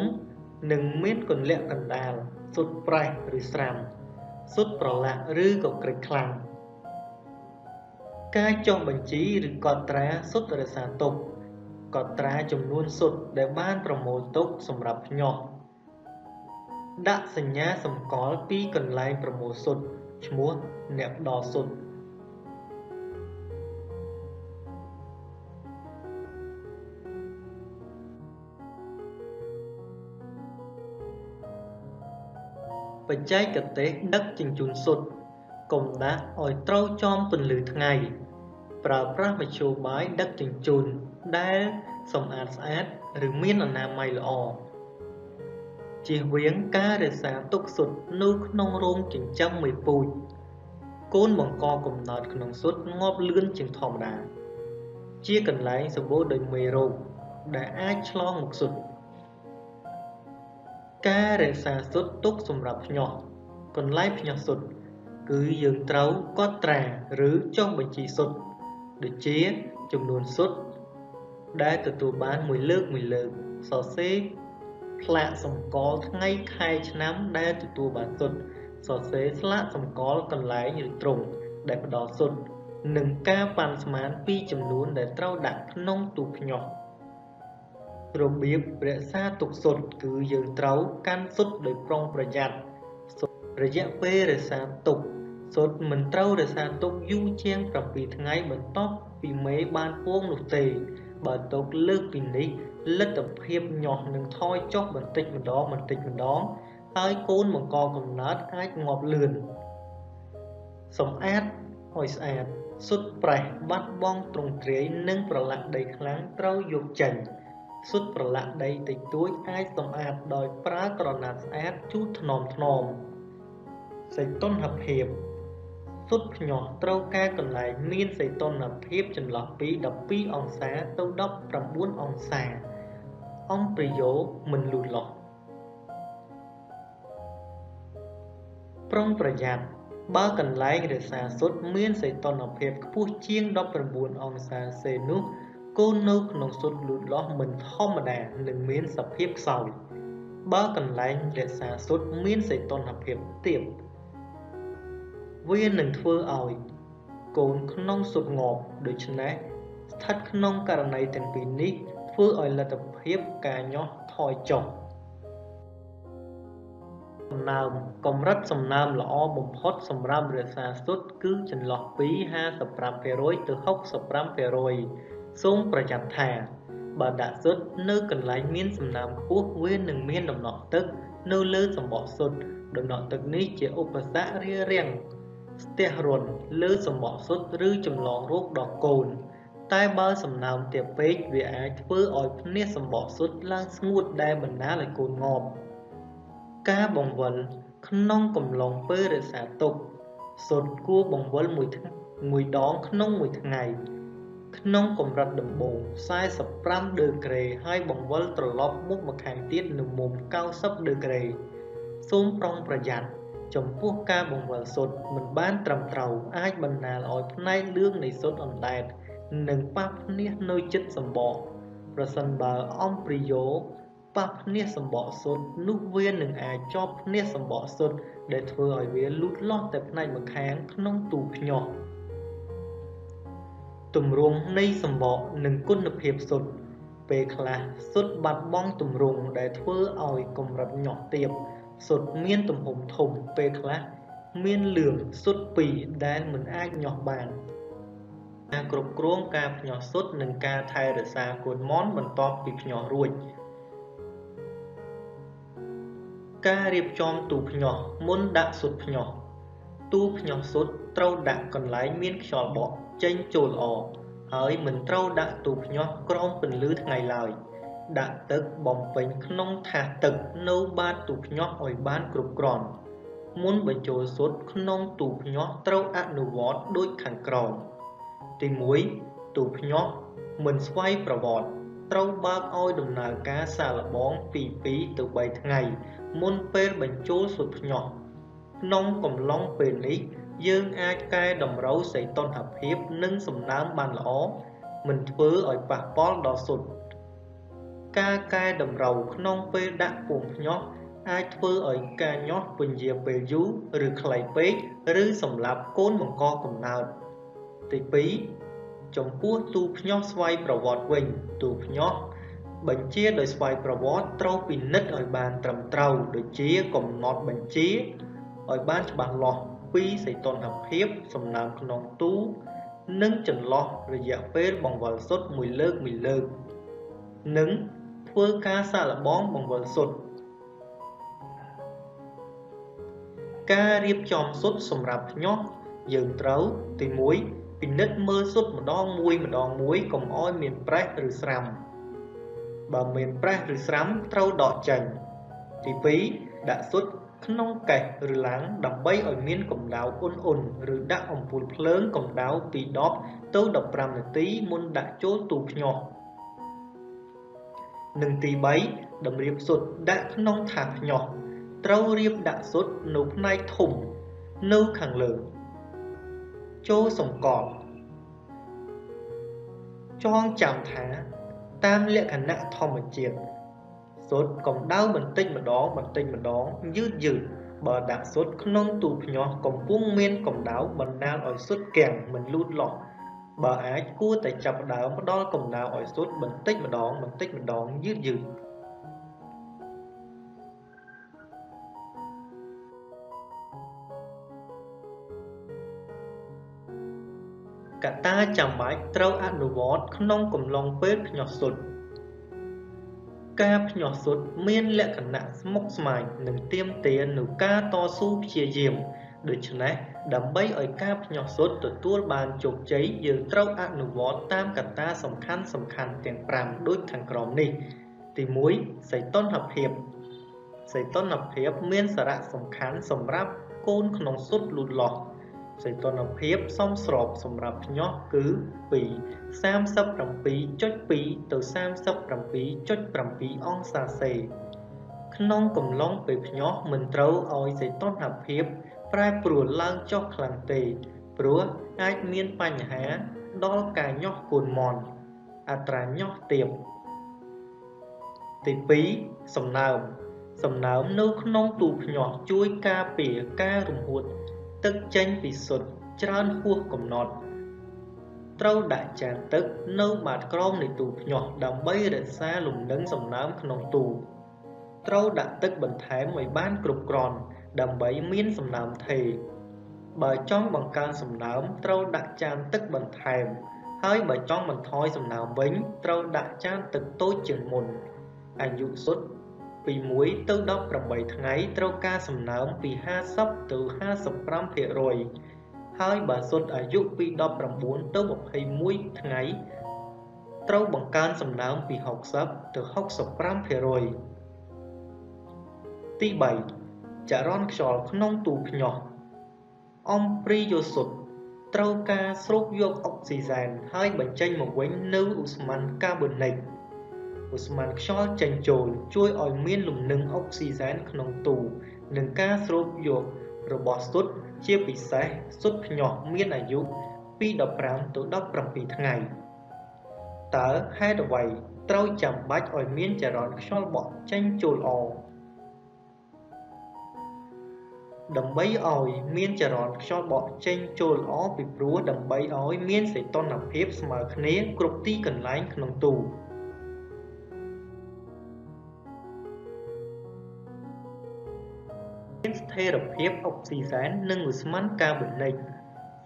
នឹងមានកន្លាក់កណ្ដាលស៊ុតប្រេះឬស្រាំស៊ុតប្រឡាក់ឬក៏ក្រិចខ្លាំងការចុះបញ្ជីឬកត់ត្រាស៊ុតរសាទុកកត់ត្រាចំនួនស៊ុតដែលបានប្រមូលទុកសម្រាប់ភ្ញាស់ ដាក់សញ្ញាសម្គាល់ពីកន្លែងប្រមូលស៊ុតឈ្មោះអ្នកផ្ដល់ស៊ុតបច្ចេកទេសដឹកជញ្ជូនស៊ុតកុំដាក់ឲ្យត្រូវចំពន្លឺថ្ងៃ ប្រើប្រាស់មធ្យោបាយដឹកជញ្ជូនដែលសម្អាតស្អាត ឬមានអនាម័យល្អ ជៀសវាងការរក្សាទុកស៊ុតនៅក្នុងរោងចិញ្ចឹមមួយពូជកូនបង្កកំណើតក្នុងស៊ុតងាប់លឿនជាងធម្មតា ជាកន្លែងសម្បូរដោយមេរោគដែលអាចឆ្លងមកស៊ុតការរក្សាស៊ុតទុកសម្រាប់ភ្ញាស់កន្លែងភ្ញាស់ស៊ុតគឺយើងត្រូវកត់ត្រាឬចុះបញ្ជីស៊ុតដូចជាចំនួនស៊ុតដែលទទួលបានមួយលើកមួយលើកសរសេរ ផ្លាកសម្គាល់ថ្ងៃខែឆ្នាំដែលទទួលបានស៊ុតសរសេរស្លាកសម្គាល់កន្លែងឬត្រង់ដែលផ្ដល់ស៊ុតនិងការប៉ាន់ស្មានពីចំនួនដែលត្រូវដាក់ក្នុងទូភ្ញាស់របៀបរក្សាទុកស៊ុតគឺយើងត្រូវកាន់ស៊ុតដោយប្រុងប្រយ័ត្នរយៈពេលរក្សាទុកស៊ុតមិនត្រូវរក្សាទុកយូរជាង7ថ្ងៃបន្ទាប់ពីមេបានពងនោះទេ បើទុកលើសពីនេះលទ្ធភាពញាស់នឹងថយចុះបន្តិចម្ដងបន្តិចម្ដង ហើយកូនបង្កកំណើតអាចងាប់លឿនសម្អាតឲ្យស្អាតសុទ្ធប្រេះបាត់បង់ទ្រង់ទ្រាយនិងប្រឡាក់ដីខ្លាំងត្រូវយកចេញសុទ្ធប្រឡាក់ដីតិចតួចអាចសម្អាតដោយប្រើក្រណាត់ស្អាតជូតថ្នមថ្នមសីតុណ្ហភាព ស៊ុតសុទ្ធភ្ញាស់ត្រូវការកន្លែងមានសីតុណ្ហភាពចន្លោះពី12អង្សាទៅ19អង្សាអំប្រយោមិនលូតលាស់ប្រុងប្រយ័ត្នបើកន្លែងរក្សាសុទ្ធមានសីតុណ្ហភាពខ្ពស់ជាង19អង្សាសេនោះកូននៅក្នុងសុទ្ធលូតលាស់មិនធម្មតានិងមានសភាពខ្សោយបើកន្លែងរក្សាសុទ្ធមានសីតុណ្ហភាពទាប វានឹងធ្វើឲ្យកូនក្នុងសុទ្ធងាប់ដូច្នេះស្ថិតក្នុងករណីទាំងពីរនេះធ្វើឲ្យលទ្ធភាពការញាស់ថយចុះសំណើមកម្រិតសំណើមល្អបំផុតសម្រាប់រក្សាសុទ្ធគឺចន្លោះពី55%ទៅ65%សូមប្រយ័ត្នថាបើដាក់សុទ្ធនៅកន្លែងមានសំណើមខ្ពស់វានឹងមានដំណក់ទឹកនៅលើសំបកសុទ្ធដំណក់ទឹកនេះជាឧបសគ្គរារាំង ស្ទះរន្ធលើសំបកសុទ្ធឬចម្លងរោគដល់កូន តែបើសំណើមទាបពេកវាអាចធ្វើឲ្យភ្នាសសំបកសុទ្ធឡើងស្ងួតដែលបណ្ដាលឲ្យកូនងាប់ការបង្វិលក្នុងកំឡុងពេលរក្សាទុកសុទ្ធគួរបង្វិលមួយមួយដងក្នុងមួយថ្ងៃ ក្នុងកម្រិតដំបូង45ដឺក្រេហើយបង្វិលត្រឡប់មុខម្ខាងទៀតនៅមុំ90ដឺក្រេសូមប្រុងប្រយ័ត្ន ចំពោះការបង្វិលសុទ្ធមិនបានត្រឹមត្រូវអាចបណ្ដាលឲ្យផ្នែកលឿងនៃសុទ្ធអណ្ដែតនិងប៉ះភ្នាសនៅចិត្តសម្បកប្រសិនបើអំព្រិយោប៉ះភ្នាសសម្បកសុទ្ធនោះវានឹងអាចជាប់ភ្នាសសម្បកសុទ្ធដែលធ្វើឲ្យវាលូតលាស់តែផ្នែកម្ខាងក្នុងទូភ្ញាស់ទម្រង់នៃសម្បកនិងគុណភាពសុទ្ធពេលខ្លះសុទ្ធបាត់បង់ទម្រង់ដែលធ្វើឲ្យកម្រិតញាស់ទាប សុទ្ធមានទំហំធំពេលខ្លះមានលឿងសុទ្ធពីរដែលមិនអាចញាស់បានការគ្រប់គ្រងការភ្ញាស់សុទ្ធនិងការថែរក្សាកូនមន់បន្ទាប់ពីភ្ញាស់រួចការរៀបចំទូភ្ញាស់មុនដាក់សុទ្ធភ្ញាស់ទូភ្ញាស់សុទ្ធត្រូវដាក់កន្លែងមានខ្យល់បក់ចេញចូលល្អហើយមិនត្រូវដាក់ទូភ្ញាស់ក្រោមពន្លឺថ្ងៃឡើយ ដាក់ទឹកបំពេញក្នុងថាសទឹកនៅបាតទូភ្ញាស់ឲ្យបានគ្រប់គ្រាន់មុនបញ្ចូលស៊ុតក្នុងទូភ្ញាស់ត្រូវអនុវត្តដូចខាងក្រោមទី1ទូភ្ញាស់មិនស្វ័យប្រវត្តិត្រូវបើកឲ្យដំណើរការសាកល្បងពី2ទៅ3ថ្ងៃ មុនពេលបញ្ចូលស៊ុតភ្ញាស់ក្នុងកំឡុងពេលនេះ យើងអាចកែតម្រូវសីតុណ្ហភាពនិងសំណើមបានល្អមិនធ្វើឲ្យប៉ះពាល់ដល់ស៊ុត ការកែតម្រូវក្នុងពេលដាក់ពុម្ពញាស់អាចធ្វើឲ្យការញាស់ពន្យាពេលយូរឬខ្លីពេកឬសម្រាប់កូនបង្កកំណើតទី2ចំពោះទូភ្ញាស់ស្វ័យប្រវត្តិវិញទូភ្ញាស់បញ្ជាដោយស្វ័យប្រវត្តិត្រូវពិនិត្យឲ្យបានត្រឹមត្រូវដូចជាកំណត់បញ្ជាឲ្យបានច្បាស់លាស់ពីសីតុណ្ហភាពសំណើមក្នុងទូនិងចន្លោះរយៈពេលបង្វិលសុទ្ធមួយលើកមួយលើកនិង ធ្វើការសាកល្បងបង្វិលសុទ្ធការរៀបចំសុទ្ធសម្រាប់ភ្ញាស់យើងត្រូវទី1ពិនិត្យមើលសុទ្ធម្ដងមួយម្ដងមួយកុំឲ្យមានប្រេះឬស្រាំបើមានប្រេះឬស្រាំត្រូវដកចេញទី2ដាក់សុទ្ធក្នុងកេះឬឡាំងដើម្បីឲ្យមានកម្ដៅអ៊ុនអ៊ុនឬដាក់អំពូលភ្លើងកម្ដៅពី10ទៅ15នាទីមុនដាក់ចូលទូភ្ញាស់ និងទី3តម្រៀបសុទ្ធដាក់ក្នុងថាសភ្ញាស់ត្រូវរៀបដាក់សុទ្ធនៅផ្នែកធំនៅខាងលើចូលសម្កល់ចងចាំថាតាមលក្ខណៈធម្មជាតិសុទ្ធកម្ដៅបន្តិចម្ដងបន្តិចម្ដងយឺតយឺតបើដាក់សុទ្ធក្នុងទូភ្ញាស់កំពុងមានកម្ដៅបណ្ដាលឲ្យសុទ្ធគាំងមិនលូតលាស់ បើអាចគួរតែចាប់ផ្ដើមផ្ដល់កម្ដៅឲ្យសុទ្ធបន្តិចម្ដងបន្តិចម្ដងយឺតយឺតកត្តាចាំបាច់ត្រូវអនុវត្តក្នុងកំឡុងពេលភ្ញាស់សុទ្ធការភ្ញាស់សុទ្ធមានលក្ខណៈស្មុគស្មាញនិងទាមទារនូវការតស៊ូព្យាយាម ដូច្នេះដើម្បីឲ្យការភ្ញាស់សុទ្ធទទួលបានជោគជ័យយើងត្រូវអនុវត្តតាមកត្តាសំខាន់សំខាន់ទាំង5ដូចខាងក្រោមនេះ ទី1សីតុណ្ហភាពសីតុណ្ហភាពមានសារៈសំខាន់សម្រាប់កូនក្នុងសុទ្ធលូតលាស់សីតុណ្ហភាពសមស្របសម្រាប់ភ្ញាស់គឺពី37.2ទៅ37.7អង្សាសេ ក្នុងកំឡុងពេលភ្ញាស់មិនត្រូវឲ្យសីតុណ្ហភាព ប្រែប្រួលឡើងចុះខ្លាំងទេ ព្រោះអាចមានបញ្ហាដល់ការញាស់កូនមន់អត្រាញាស់ទាបទី2សំណើមសំណើមនៅក្នុងទូភ្ញាស់ជួយការពារការរំហួត ទឹកចេញពីសុទ្ធច្រើនហួសកំណត់ត្រូវដាក់ចានទឹកនៅបាតក្រោមនៃទូភ្ញាស់ដើម្បីរក្សាលំនឹងសំណើមក្នុងទូ ត្រូវដាក់ទឹកបន្ថែមឲ្យបានគ្រប់គ្រាន់ ដើម្បីមានសំណើមថេរបើចង់បង្កើនសំណើមត្រូវដាក់ចានទឹកបន្ថែម ហើយបើចង់បន្ថយសំណើមវិញត្រូវដាក់ចានទឹកតូចជាងមុនអាយុសុទ្ធពី1ទៅ18ថ្ងៃត្រូវការសំណើមពី50ទៅ55%ហើយបើសុទ្ធអាយុពី19ទៅ21ថ្ងៃត្រូវបង្កើនសំណើមពី60ទៅ65%ទី3 ចរន្តខ្យល់ក្នុងទូភ្ញាស់អំព្រីយោសុទ្ធត្រូវការស្រូបយកអុកស៊ីសែនហើយបញ្ចេញមកវិញនូវឧស្ម័នកាបូនិកឧស្ម័នខ្យល់ចេញចូលជួយឲ្យមានលំនឹងអុកស៊ីសែនក្នុងទូនិងការស្រូបយករបស់សុទ្ធជាពិសេសសុទ្ធភ្ញាស់មានអាយុពី15ទៅ17ថ្ងៃតើហេតុអ្វីត្រូវចាំបាច់ឲ្យមានចរន្តខ្យល់បក់ចេញចូលល្អ ដើម្បីឲ្យមានចរន្តខ្យល់បក់ចេញចូលល្អពីព្រោះដើម្បីឲ្យមានសីតុណ្ហភាពស្មើគ្នាគ្រប់ទីកន្លែងក្នុងទូមានស្ថិរភាពអុកស៊ីសែននិងឧស្ម័នកាបូនិក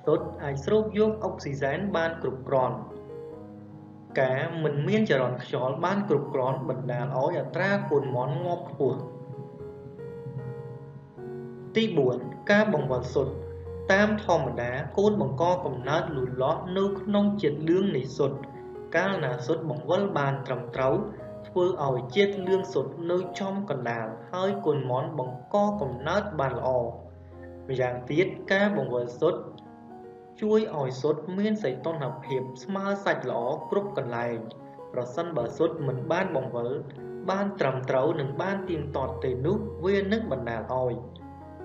សុទ្ធអាចស្រូបយកអុកស៊ីសែនបានគ្រប់គ្រាន់ការមិនមានចរន្តខ្យល់បានគ្រប់គ្រាន់បណ្ដាលឲ្យអត្រាកូនមន់ងាប់ខ្ពស់ ទី4ការបង្វិលសុទ្ធតាមធម្មតាកូនបង្កកំណើតលូតលាស់នៅក្នុងជាតិលឿងនៃសុទ្ធកាលណាសុទ្ធបង្វិលបានត្រឹមត្រូវធ្វើឲ្យជាតិលឿងសុទ្ធនៅចំកណ្ដាលហើយកូនមន់បង្កកំណើតបានល្អម្យ៉ាងទៀតការបង្វិលសុទ្ធជួយឲ្យសុទ្ធមានសីតុណ្ហភាពស្មើសាច់ល្អគ្រប់កន្លែងប្រសិនបើសុទ្ធមិនបានបង្វិលបានត្រឹមត្រូវនិងបានទៀងទាត់ទេនោះវានឹងបណ្ដាលឲ្យ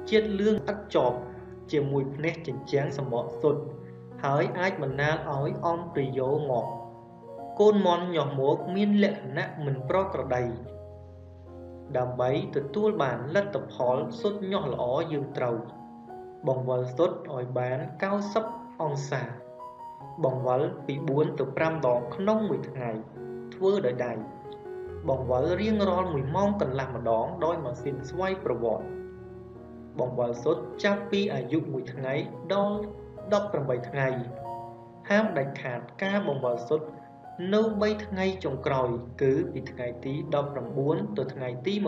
ជាតិលឿងឥតជាប់ជាមួយភ្នែកចិញ្ចាំងសម្បកសុទ្ធហើយអាចបណ្ដាលឲ្យអំព្រិយោងក់កូនមន់ញាស់មកមានលក្ខណៈមិនប្រក្រតីដើម្បីទទួលបានលទ្ធផលសុទ្ធញាស់ល្អយើងត្រូវបង្វិលសុទ្ធឲ្យបាន90អង្សា បង្វិលពី4ទៅ5ដងក្នុងមួយថ្ងៃធ្វើដោយដៃបង្វិលរៀងរាល់1ម៉ោងកន្លះម្ដងដោយម៉ាស៊ីនស្វ័យប្រវត្តិ បង្វិលសុទ្ធចាប់ពីអាយុ1ថ្ងៃដល់18ថ្ងៃ ហាមដាច់ខាតការបង្វិលសុទ្ធនៅ3ថ្ងៃចុងក្រោយ គឺពីថ្ងៃទី19ទៅថ្ងៃទី21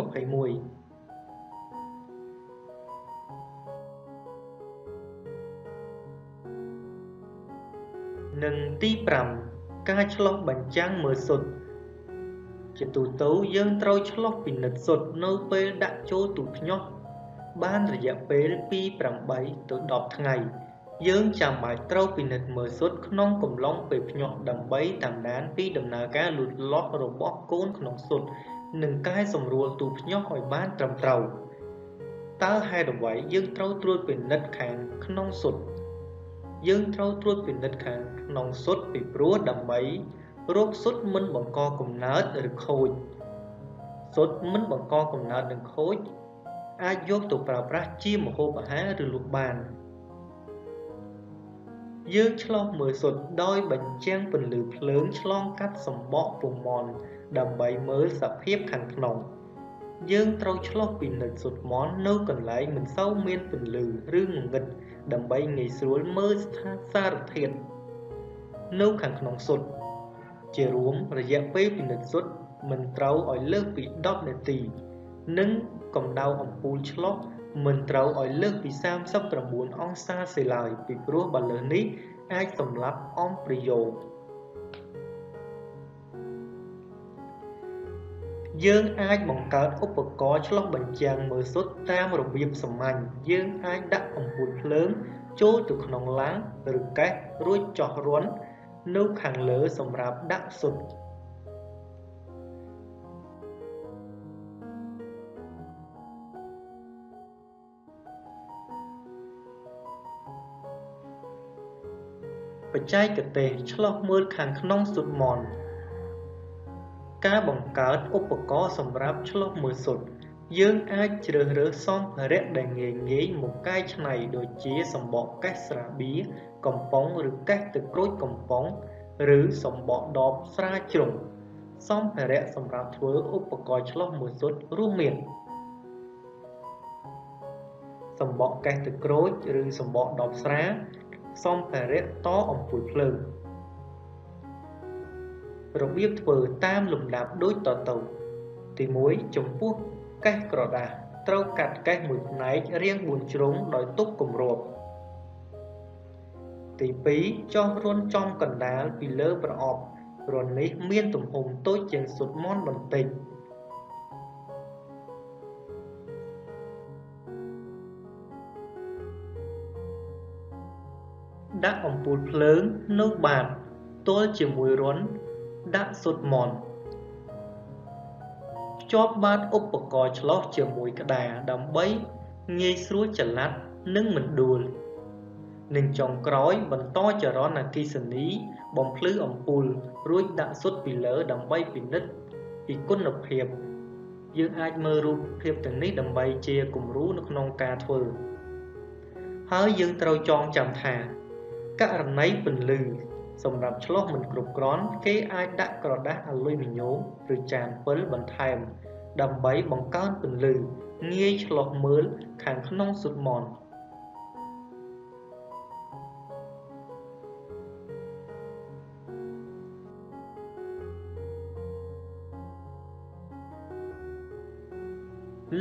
និងទី5ការឆ្លោះបញ្ចាំងមើលសុទ្ធជាទូទៅយើងត្រូវឆ្លោះពិនិត្យសុទ្ធនៅពេលដាក់ចូលទូភ្ញាស់ បានរយៈពេលពី8ទៅ10ថ្ងៃ យើងចាំបាច់ត្រូវពិនិត្យមើលសុទ្ធក្នុងកំឡុងពេលភ្ញាក់ដើម្បីតាមដានពីដំណើរការលូតលាស់របស់កូនក្នុងសុទ្ធនិងកែសម្រួលទូភ្ញាក់ឲ្យបានត្រឹមត្រូវតើហេតុអ្វីយើងត្រូវត្រួតពិនិត្យខាងក្នុងសុទ្ធយើងត្រូវត្រួតពិនិត្យខាងក្នុងសុទ្ធពីព្រោះដើម្បីរោគសុទ្ធមិនបង្កកំណើតឬខូចសុទ្ធមិនបង្កកំណើតនិងខូច អាចយកទៅប្រើប្រាស់ជាម្ហូបអាហារឬលក់បានយើងឆ្លោះមើលសុទ្ធដោយបញ្ចាំងពន្លឺភ្លើងឆ្លងកាត់សម្បកពងមាន់ដើម្បីមើលសភាពខាងក្នុងយើងត្រូវឆ្លោះពិនិត្យសុទ្ធមាន់នៅកន្លែងមិនសូវមានពន្លឺឬងងឹតដើម្បីងាយស្រួលមើលស្ថានសារធាតុនៅខាងក្នុងសុទ្ធជារួមរយៈពេលពិនិត្យសុទ្ធមិនត្រូវឲ្យលើសពី10នាទី និងកម្ដៅអំពូលឆ្លុះមិនត្រូវឲ្យលើសពី39អង្សាសេឡើយពីព្រោះបើលើសនេះអាចសម្លាប់អំព្រិយោយើងអាចបង្កើតឧបករណ៍ឆ្លុះបញ្ចាំងមើលសុទ្ធតាមរបៀបសាមញ្ញយើងអាចដាក់អំពូលភ្លើងចូលទៅក្នុងឡាំងឬកេះរួចចោះរន្ធនៅខាងលើសម្រាប់ដាក់ស៊ុតប ច្ចេកទេសឆ្លោះមើលខាងក្នុងស៊ុតមន់ការបង្កើតឧបករណ៍សម្រាប់ឆ្លោះមើលស៊ុតយើងអាចជ្រើសរើសសម្ភារៈដែលងាយងាយមកកែច្នៃដូចជាសំបកកេះស្រាបៀរកំប៉ុងឬកេះទឹកក្រូចកំប៉ុងឬសំបកដបស្រាជ្រុំសម្ភារៈសម្រាប់ធ្វើឧបករណ៍ឆ្លោះមួយសុទ្ធរួមមានសំបកកេះទឹកក្រូចឬសំបកដបស្រា សម្ភារៈតអំពូលភ្លើងរបៀបធ្វើតាមលំដាប់ដូចតទៅទី1ចំពោះកេះក្រដាសត្រូវកាត់កេះមួយផ្នែករាង4ជ្រុងដោយទុកគម្របទី2ចោះរន្ធចំកណ្ដាលពីលើប្រអប់រន្ធនេះមានទំហំតូចជាងស៊ុតមាន់បន្តិច ដាក់អំពូលភ្លើងនៅបាតទល់ជាមួយរន្ធដាក់ស៊ុតមាន់ភ្ជាប់បាតឧបករណ៍ឆ្លោះជាមួយក្តារដើម្បីងាយស្រួលចល័តនិងមិនដួលនិងចុងក្រោយបន្តចរន្តអគ្គិសនីបំភ្លឺអំពូលរួចដាក់សុទ្ធពីលើដើម្បីពិនិត្យពីគុណភាពយើងអាចមើលរូបភាពទាំងនេះដើម្បីជាគំរូនៅក្នុងការធ្វើ ហើយយើងត្រូវចងចាំថា ករណីពន្លឺសម្រាប់ឆ្លោះមិនគ្រប់គ្រាន់គេអាចដាក់ក្រដាសអាលុយមីញ៉ូមឬចានពិលបន្ថែម ដើម្បីបង្កើនពន្លឺងាយឆ្លោះមើលខាងក្នុងស៊ុតមន់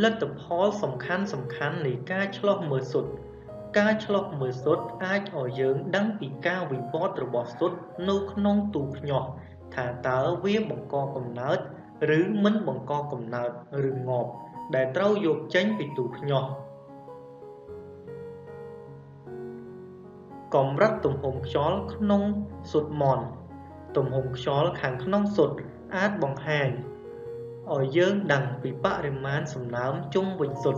លទ្ធផលសំខាន់សំខាន់នៃការឆ្លោះមើលស៊ុត ការឆ្លោះមើលស៊ុតអាចឲ្យយើងដឹងពីការវិវត្តរបស់ស៊ុតនៅក្នុងទូភ្ញាស់ថាតើវាបង្កកំណើតឬមិនបង្កកំណើតឬងាប់ដែលត្រូវយកចេញពីទូភ្ញាស់កម្រិតទំហំខ្យល់ក្នុងស៊ុតមន់ទំហំខ្យល់ខាងក្នុងស៊ុតអាចបង្ហាញឲ្យយើងដឹងពីបរិមាណសំណើមជុំវិញស៊ុត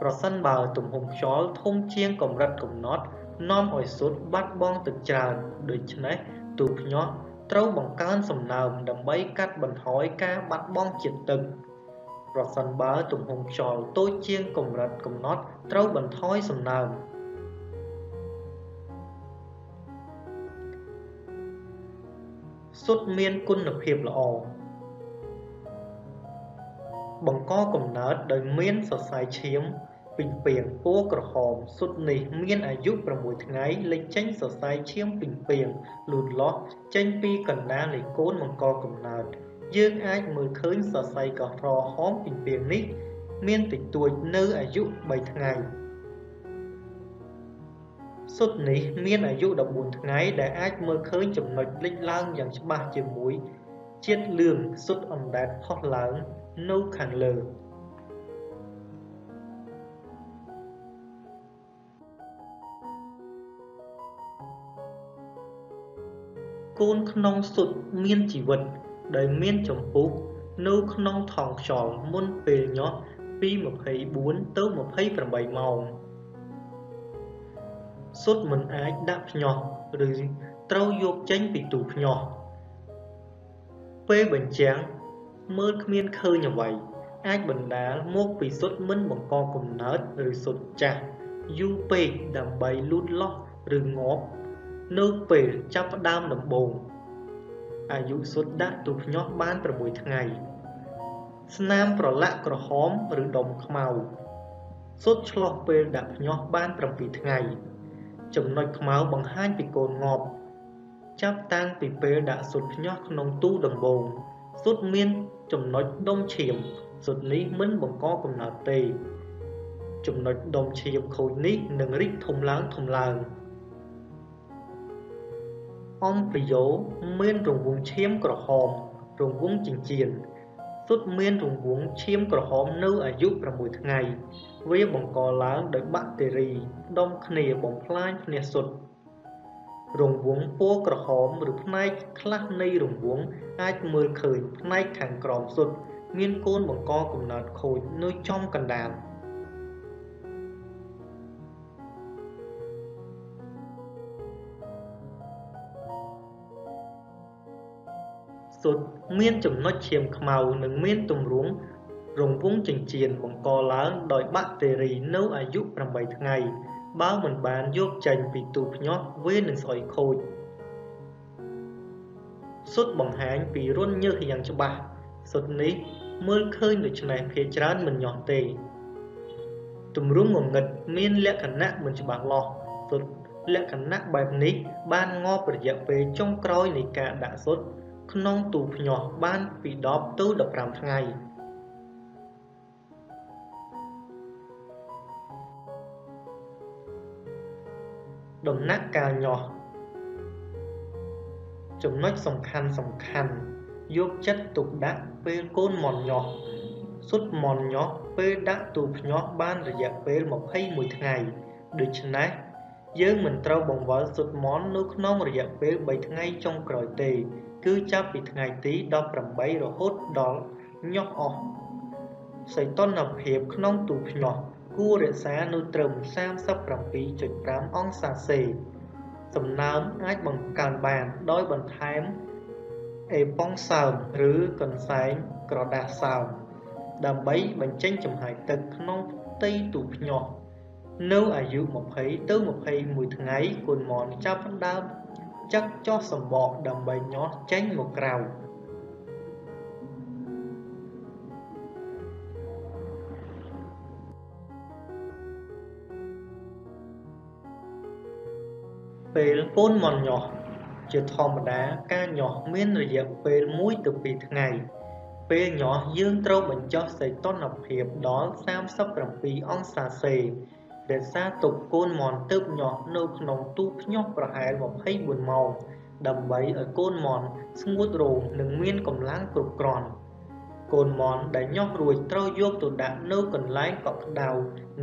ប្រសិនបើទំហំខ្យល់ធំជាងកម្រិតកំណត់ នាំឲ្យស៊ុតបាត់បង់ទឹកច្រើនដូច្នេះទូភ្ញាស់ត្រូវបង្កើនសំណើមដើម្បីកាត់បន្ថយការបាត់បង់ជាតិទឹកប្រសិនបើទំហំខ្យល់តូចជាងកម្រិតកំណត់ត្រូវបន្ថយសំណើមស៊ុតមានគុណភាពល្អបង្កកំណើតដោយមានសរសៃឈាម ពីងពាងពណ៌ក្រហមសុទ្ធនេះមានអាយុ6ថ្ងៃលេចចេញសរសៃឈាមពីងពាងលូតលាស់ចេញពីកណ្ដាលនៃកូនបង្កកំណើតយើងអាចមើលឃើញសរសៃក្រហមពីងពាងនេះ មានតិចតួចនៅអាយុ3ថ្ងៃសុទ្ធនេះមានអាយុ14ថ្ងៃដែលអាចមើលឃើញចំណុចលេចឡើងយ៉ាងច្បាស់ជាមួយជាតិលឿងសុទ្ធអណ្ដែតផុសឡើងនៅខាងលើ កូនក្នុងសុទ្ធមានជីវិត ដែលមានចម្ពោះនៅក្នុងថង់ខ្យល់មុនពេលញាស់ពី24ទៅ28ម៉ោងសុទ្ធមិនអាចដាក់ភ្ញាស់ឬត្រូវយកចេញពីទូភ្ញាស់ពេលបញ្ចាំងមើលគ្មានឃើញអ្វីអាចបណ្ដាលមកពីសុទ្ធមិនបង្កកំណើតឬសុទ្ធចាស់យូរពេកដើម្បីលូតលាស់ឬងាប់ នៅពេលចាប់ផ្ដើមដំបូងអាយុសុទ្ធដាក់ទូភ្ញាស់បាន6ថ្ងៃ ស្នាមប្រឡាក់ក្រហមឬដុំខ្មៅសុទ្ធឆ្លោះពេលដាក់ភ្ញាស់បាន7ថ្ងៃ ចំណុចខ្មៅបង្ហាញពីកូនងាប់ចាប់តាំងពីពេលដាក់សុទ្ធភ្ញាស់ក្នុងទូដំបូងសុទ្ធមានចំណុចដុំឈាមសុទ្ធនេះមិនបង្កកំណើតទេ ចំណុចដុំឈាមខូចនេះនឹងរីកធំឡើងធំឡើង អំព្រីយ៉ូមានរង្វង់ឈាមក្រហម រង្វង់ចិញ្ចៀនសុទ្ធមានរង្វង់ឈាមក្រហមនៅអាយុ6ថ្ងៃ វាបង្កឡើងដោយបាក់តេរីដុំគ្នាបំផ្លាញភ្នាសុទ្ធរង្វង់ពណ៌ក្រហមឬផ្នែកខ្លះនៃរង្វង់អាចមើលឃើញផ្នែកខាងក្រោមសុទ្ធមានកូនបង្កកំណើតខូចនៅចំកណ្ដាល សុទ្ធមានចំណុចឈាមខ្មៅនិងមានទម្រង់រង្វង់ចិញ្ចៀនបង្កឡើងដោយបាក់តេរីនៅអាយុ8ថ្ងៃ បើមិនបានយកចេញពីទូភ្ញាស់វានឹងស្អុយខូចសុទ្ធបង្ហាញពីរន្ធញើសយ៉ាងច្បាស់សុទ្ធនេះមើលឃើញដូច្នេះភាច្រើនមិនញាស់ទេទម្រង់ងងឹតមានលក្ខណៈមិនច្បាស់លាស់សុទ្ធលក្ខណៈបែបនេះបានងាប់រយៈពេលចុងក្រោយនៃការដាក់សុទ្ធ ក្នុងទូភ្ញាស់បានពី10ទៅ15ថ្ងៃដំណាក់កាលញាស់ចំណុចសំខាន់សំខាន់យកចិត្តទុកដាក់ពេលកូនមន់ញាស់សុទ្ធមន់ញាស់ពេលដាក់ទូភ្ញាស់បានរយៈពេល21ថ្ងៃដូច្នេះយើងមិនត្រូវបង្វិលសុទ្ធមន់នៅក្នុងរយៈពេល3ថ្ងៃចុងក្រោយទេ គឺចាប់ពីថ្ងៃទី18រហូតដល់ញាស់អស់សីតុណ្ហភាពក្នុងទូភ្ញាស់គួររក្សានៅត្រឹម37.5អង្សាសេសំណើមអាចបង្កើនបានដោយបន្ថែមអេប៉ុងសើមឬកន្សែងក្រដាសសើមដើម្បីបញ្ចេញចំហាយទឹកក្នុងផ្ទៃទូភ្ញាស់នៅអាយុ20ទៅ21ថ្ងៃកូនមនចាប់ផ្ដើម ចឹកចុះសម្បកដើម្បីញាស់ចេញមកក្រៅពេលកូនមន់ញាស់ជាធម្មតាការញាស់មានរយៈពេល1ទៅ2ថ្ងៃ ពេលញាស់យើងត្រូវបញ្ចុះសីតុណ្ហភាពដល់37អង្សាសេ រក្សាទុកកូនមន់ទើបញាស់នៅក្នុងទូភ្ញាស់ប្រហែល24ម៉ោងដើម្បីឲ្យកូនមន់ស្ងួតរោមនិងមានកម្លាំងគ្រប់គ្រាន់កូនមន់ដែលញាស់រួចត្រូវយកទៅដាក់នៅកន្លែងកក់ក្ដៅ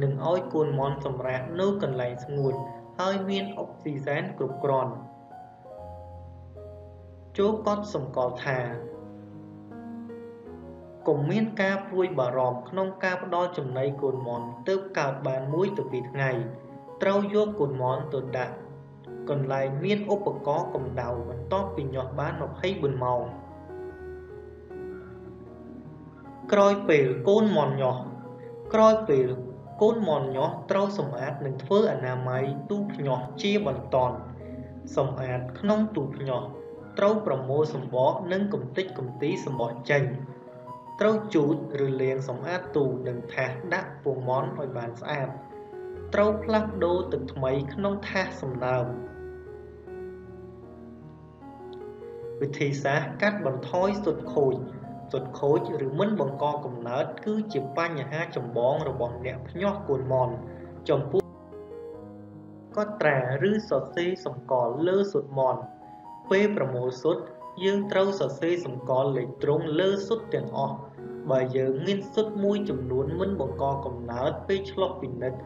និងឲ្យកូនមន់សម្រាកនៅកន្លែងស្ងួតហើយមានអុកស៊ីសែនគ្រប់គ្រាន់ចូលកត់សម្គាល់ថា កុំមានការព្រួយបារម្ភក្នុងការផ្ដល់ចំណីកូនមន់ទើបកើតបាន1ទៅ2ថ្ងៃ ត្រូវយកកូនមន់ទៅដាក់កន្លែងមានឧបករណ៍កម្ដៅបន្ទាប់ពីញាស់បាន24ម៉ោងក្រោយពេលកូនមន់ញាស់ក្រោយពេលកូនមន់ញាស់ត្រូវសម្អាតនិងធ្វើអនាម័យទូភ្ញាស់ជាបន្តសម្អាតក្នុងទូភ្ញាស់ត្រូវប្រមូលសម្បកនិងកំទេចកំទីសម្បកចេញ ត្រូវជូតឬលាងសម្អាតទូនិងថាសដាក់ពងមាន់ឲ្យបានស្អាតត្រូវផ្លាស់ប្ដូរទឹកថ្មីក្នុងថាសសំណើមវិធីសាស្ត្រកាត់បន្ថយសុទ្ធខូចសុទ្ធខូចឬមិនបង្កកំណើតគឺជាបញ្ហាចម្បងរបស់អ្នកភ្ញាស់កូនមន់ចំពោះកត់ត្រាឬសរសេរសម្គាល់លើសុទ្ធមន់ពេលប្រមូលសុទ្ធយើងត្រូវសរសេរសម្គាល់លេខត្រង់លើសុទ្ធទាំងអស់ បើយើងមានសុទ្ធមួយចំនួនមិនបង្កកំណើតពេលឆ្លុះពិនិត្យ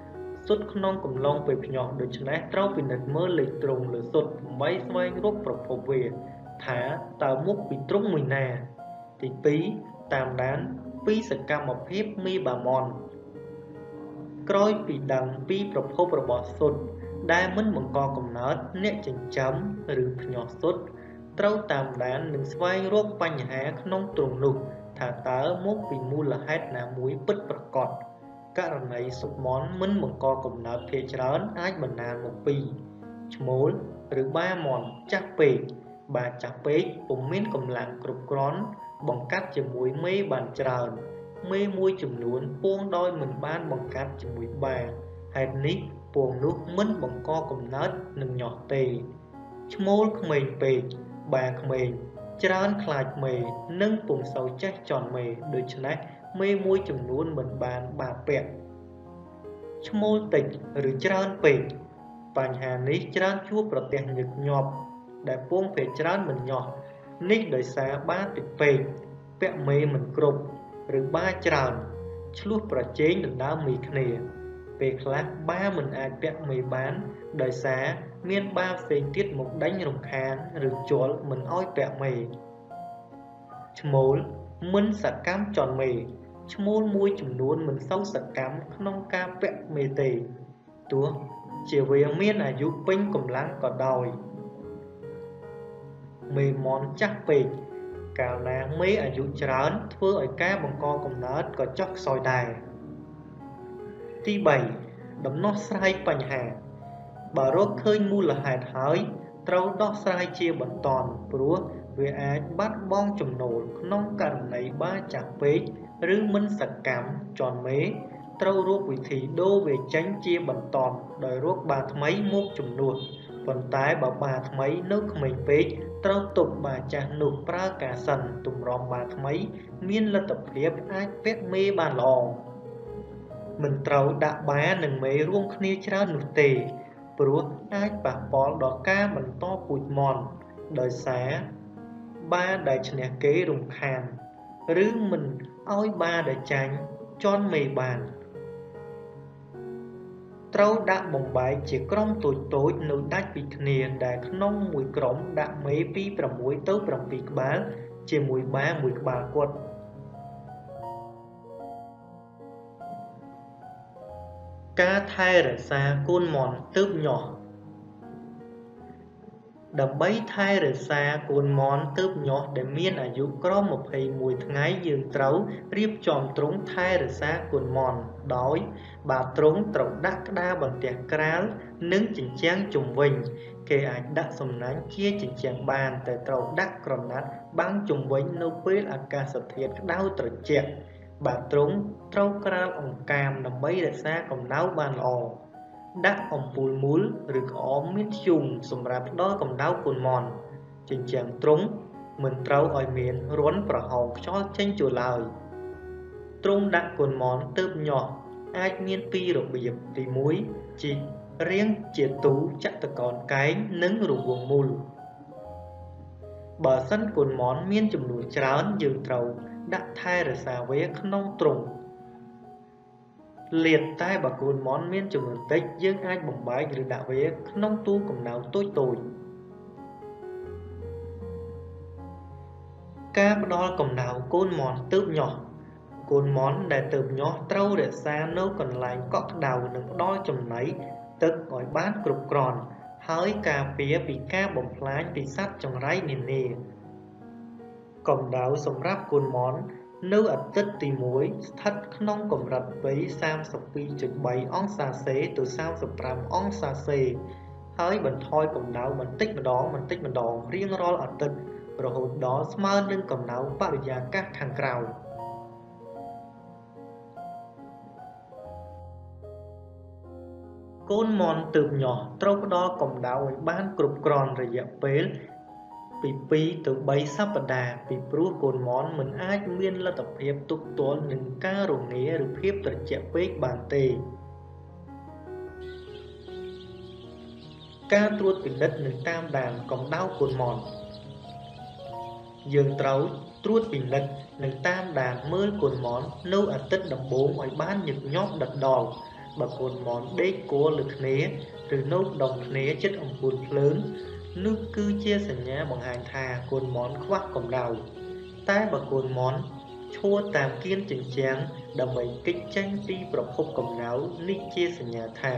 សុទ្ធក្នុងកំឡុងពេលភ្ញាស់ដូច្នេះត្រូវពិនិត្យមើលលេខត្រង់លើសុទ្ធដើម្បីស្វែងរកប្រភពវាថាតើមុខពីត្រង់មួយណា ទី2តាមដានពីសកម្មភាពមីបាម៉ុនក្រោយពីដឹងពីប្រភពរបស់សុទ្ធដែលមិនបង្កកំណើតអ្នកចិញ្ចឹមឬភ្ញាស់សុទ្ធត្រូវតាមដាននិងស្វែងរកបញ្ហាក្នុងទ្រង់នោះ ថាតើមកពីមូលហេតុណាមួយពិតប្រាកដករណីសុខមន់មិនបង្កកំណើតភាច្រើនអាចបណ្ដាលមកពីឈ្មោលឬបាមន់ចាស់ពេកបាចាស់ពេកពុំមានកម្លាំងគ្រប់គ្រាន់បង្កាត់ជាមួយមេបានច្រើនមេមួយចំនួនពងដោយមិនបានបង្កាត់ជាមួយបាហេតុនេះពងនោះមិនបង្កកំណើតនឹងញាស់ទេឈ្មោលក្មេងពេកបាក្មេង ច្រើនខ្លាចមេ និងពុំសូវចេះចន់មេដូច្នេះមេមួយចំនួនមិនបានបាពាក់ឈ្មោលតិចឬច្រើនពេកបញ្ហានេះច្រើនជួបប្រទះញឹកញាប់ដែលពងភេច្រើនមិនញាស់នេះដោយសារបាតិពេកពាក់មេមិនគ្រប់ឬបាច្រើនឆ្លោះប្រជែងដណ្ដើមមីគ្នាពេលខ្លះបាមិនអាចពាក់មេបានដោយសារ មានបាផ្សេងទៀតមកដេញរំខានឬជល់មិនអោយពាក់មេឈ្មោលមិនសកម្មចន់មេឈ្មោលមួយចំនួនមិនសូវសកម្មក្នុងការពាក់មេទេទោះជាវាមានអាយុពេញកម្លាំងក៏ដោយមេមន់ចាស់ពេកកាលណាមេអាយុច្រើនធ្វើឲ្យការបង្កកំណើតក៏ចុះខ្សោយដែរទី3ដំណោះស្រាយបញ្ហា បើរកឃើញមូលហេតុហើយត្រូវដោះស្រាយជាបន្ទាន់ព្រោះវាអាចបាត់បង់ចំណូលក្នុងករណីបើចាស់ពេកឬមិនសកម្មជន់មេត្រូវរកវិធីដូរវាចេញជាបន្តដោយរកបាថ្មីមកជំនួសប៉ុន្តែបើបាថ្មីនៅក្មេងពេកត្រូវទុកបាចាស់នោះប្រើការសិនទម្រាំបាថ្មី មានលទ្ធភាពអាចពាក់មេបានល្អមិនត្រូវដាក់បានិងមេរួមគ្នាច្រើននោះទេ ព្រោះអាចប៉ះពាល់ដល់ការបន្តពូជមន់ដោយសារបាដែលឈ្នះគេរំខាន ឬមិនឲ្យបាដែលចាញ់ជន់មេបានត្រូវដាក់បំបែកជាក្រុមតូចតូចនៅដាច់ពីគ្នាដែលក្នុងមួយក្រុមដាក់មេពី6ទៅ7ក្បាល ជាមួយបាមួយក្បាលគាត់ ការថែរក្សាកូនមន់ទើបញាស់ដើម្បីថែរក្សាកូនមន់ទើបញាស់ដែលមានអាយុក្រោម21ថ្ងៃយើងត្រូវរៀបចំទ្រុងថែរក្សាកូនមន់ដោយ បាទទ្រុងត្រូវដាក់ក្តារបន្ទះក្រាល និងជញ្ជាំងជុំវិញ គេអាចដាក់សំណាញ់ជាជញ្ជាំងបានតែត្រូវដាក់ក្រណាត់បាំងជុំវិញនៅពេលអាកាសធាតុក្តៅត្រជាក់ បាទទ្រុងត្រូវក្រាលអង្កាមដើម្បីរក្សាកម្ដៅបានល្អដាក់អំពូលមូលឬក្អមមានធ្យូងសម្រាប់ផ្ដល់កម្ដៅកូនមន់ជញ្ជាំងទ្រុងមិនត្រូវឲ្យមានរន្ធប្រហោងខ្យល់ចេញចូលឡើយទ្រុងដាក់កូនមន់ទើបញាស់អាចមានពីររបៀបទី1ជីរៀងជាទូចតកោនកែងនិងរង្វង់មូលបើសិនកូនមន់មានចំនួនច្រើនយើងត្រូវ ដាក់ថែរក្សាវាក្នុងទ្រុងលាតតែបើកូនមន់មានចំនួនតិចយើងអាចបំបែកឬដាក់វាក្នុងទូកំណៅតូចតូចការផ្ដល់កំណៅកូនមន់ទើបញាស់កូនមន់ដែលទើបញាស់ត្រូវរក្សានៅកន្លែងកក់ក្ដៅនិងផ្ដល់ចំណីទឹកឲ្យបានគ្រប់គ្រាន់ហើយការពារពីការបំផ្លាញពីសត្វចង្រៃនានា កម្ដៅសម្រាប់កូនមន់នៅអាទិត្យទី1ស្ថិតក្នុងកម្រិតវ័យ32.3អង្សាសេទៅ35អង្សាសេហើយបន្ថយកម្ដៅបន្តិចម្ដងបន្តិចម្ដងរៀងរាល់អាទិត្យរហូតដល់ស្មើនឹងកម្ដៅបរិយាកាសខាងក្រៅកូនមន់ទើបញាស់ត្រូវផ្ដល់កម្ដៅឲ្យបានគ្រប់គ្រាន់រយៈពេល ពី2ទៅ3សប្តាហ៍ពីព្រោះកូនមន់មិនអាចមានលទ្ធភាពទប់ទល់នឹងការរងាឬភាពត្រជាក់ពេកបានទេការត្រួតពិនិត្យនិងតាមដានកម្ដៅកូនមន់យើងត្រូវត្រួតពិនិត្យនិងតាមដានមើលកូនមន់នៅអាទិត្យដំបូងឲ្យបានញឹកញាប់ដិតដល់បើកូនមន់ដេកគល់លើគ្នាឬនៅដងគ្នាជិតអំពូលភ្លើង នោះគឺជាសញ្ញាបង្ហាញថាកូនមន់ខ្វះកម្ដៅតែបើកូនមន់ឈួរតាមគៀនជញ្ជាំងដើម្បីគេចចេញពីប្រភពកម្ដៅនេះជាសញ្ញាថា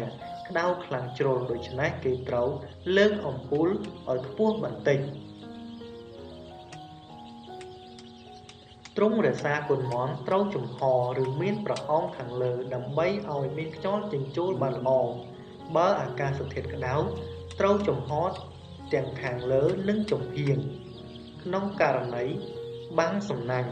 ក្តៅខ្លាំងជ្រុលដូច្នេះគេត្រូវលើកអំពូលឲ្យខ្ពស់បន្តិចទ្រុងរក្សាគុណមន់ត្រូវចំហឬមានប្រហោងខាងលើដើម្បីឲ្យមានខ្យល់ចេញចូលបានល្អបើអាកាសធាតុក្តៅត្រូវចំហ ទាំងខាងលើនិងចំហៀងក្នុងករណីបាំងសំណាញ់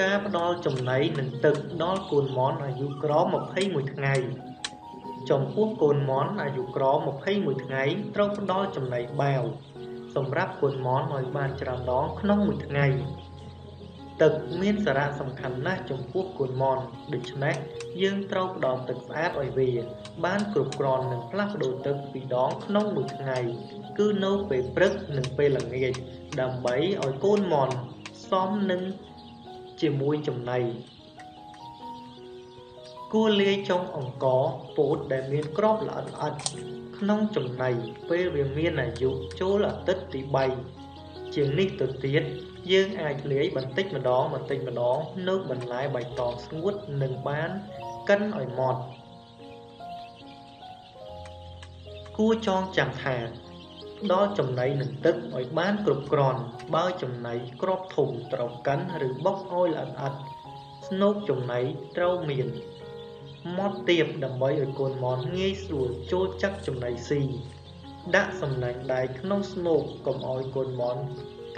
ការផ្ដល់ចំណីនិងទឹកដល់កូនមន់អាយុក្រ21ថ្ងៃចំពោះកូនមន់អាយុក្រ21ថ្ងៃត្រូវផ្ដល់ចំណីបាវសម្រាប់កូនមន់ឲ្យបានច្រើនដងក្នុងមួយថ្ងៃ ទឹកមានសារៈសំខាន់ណាស់ចំពោះកូនមន់ដូច្នេះយើងត្រូវផ្ដល់ទឹកស្អាតឲ្យវា បានគ្រប់គ្រាន់និងផ្លាស់ប្ដូរទឹកពីរដងក្នុងមួយថ្ងៃ គឺនៅពេលព្រឹកនិងពេលល្ងាចដើម្បីឲ្យកូនមន់សមនឹងជាមួយចំណីគួរលាយចុងអង្ករពោតដែលមានក្របល្អិតល្អិតក្នុងចំណីពេលវាមានអាយុចូលអាទិត្យទី3 ជាងនេះទៅទៀតយើងអាចលាយបន្តិចម្ដងបន្តិចម្ដងនៅបន្លែបៃតងស្ងួតនិងបានកិនឲ្យម៉ត់គួរចងចាំថាផ្ដល់ចំណីនឹងទឹកឲ្យបានគ្រប់គ្រាន់បើចំណីក្របធំត្រូវកិនឬបុកឲ្យល្អិតៗស្នូកចំណីត្រូវមានម៉ត់ទៀបដើម្បីឲ្យកូនមន់ងាយស្រួលចូលចាក់ចំណីស៊ី ដាក់សំណាញ់ដៃក្នុងស្នូកកុំឲ្យកូនមន់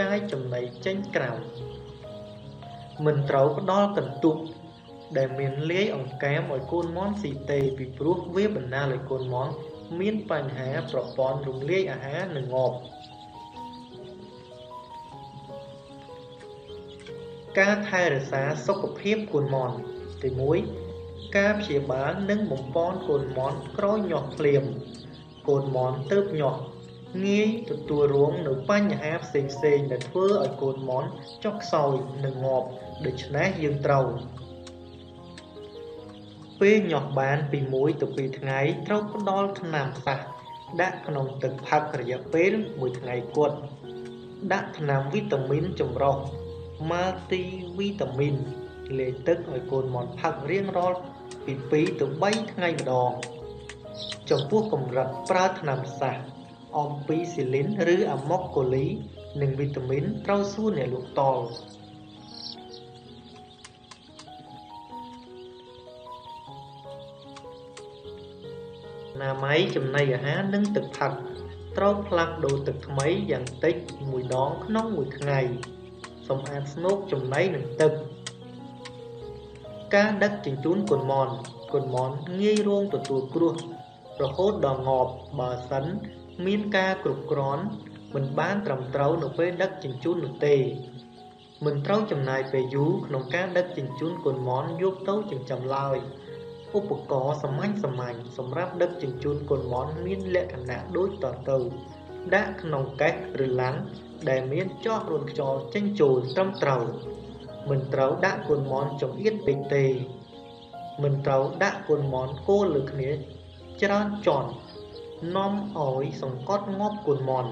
កាយចំណីចេញក្រៅមិនត្រូវផ្ដល់កន្ទុកដែលមានលាយអង្កាមឲ្យកូនមន់ស៊ីទេពីព្រោះវាបណ្ដាលឲ្យកូនមន់មានបញ្ហាប្រព័ន្ធរំលាយអាហារនិងងាប់ការថែរក្សាសុខភាពកូនមន់ទី1ការព្យាបាលនិងបំពន់កូនមន់ក្រោយញាស់ភ្លាម កូនមន់ទើបញាស់ងាយទទួលរងនៅបញ្ហាផ្សេងផ្សេងដែលធ្វើឲ្យកូនមន់ចុះខ្សោយនិងងាប់ដូច្នេះយើងត្រូវពេលញាស់បានពី1ទៅ2ថ្ងៃត្រូវផ្ដល់ថ្នាំសះដាក់ក្នុងទឹកផឹករយៈពេល1ថ្ងៃគត់ដាក់ថ្នាំវីតាមីនចម្រុះ Multivitamin លាយទឹកឲ្យកូនមន់ផឹករៀងរាល់ពី2ទៅ3ថ្ងៃម្ដង ចំពោះកម្រិតប្រើថ្នាំសះអំពីស៊ីលីនឬអាម៉ុកកូលី និងវីតាមីនត្រូវសួរអ្នកលក់តលណាម័យចំណីអាហារនិងទឹកផឹកត្រូវផ្លាស់ប្ដូរទឹកថ្មីយ៉ាងតិចមួយដងក្នុងមួយថ្ងៃសម្អាតស្នូកចំណីនិងទឹក ការដឹកជញ្ជូនកូនមន់កូនមន់ងាយរងទទួលគ្រោះ រហូតដល់ងាប់បើសិន មានការគ្រប់គ្រាន់មិនបានត្រឹមត្រូវនៅពេលដឹកជញ្ជូននោះទេមិនត្រូវចំណាយពេលយូរក្នុងការដឹកជញ្ជូនកូនមន់យកទៅចិញ្ចឹមឡើយឧបករណ៍សាមញ្ញសាមញ្ញសម្រាប់ដឹកជញ្ជូនកូនមន់មានលក្ខណៈដូចតទៅដាក់ក្នុងកេសឬឡាំងដែលមានចោះរួនខ្យល់ចេញចូលត្រឹមត្រូវមិនត្រូវដាក់កូនមន់ចង្អៀតពេកទេ មិនត្រូវដាក់កូនមន់គោលលើគ្នា ច្រើនជាន់នាំឲ្យសង្កត់ងាប់គុណមន់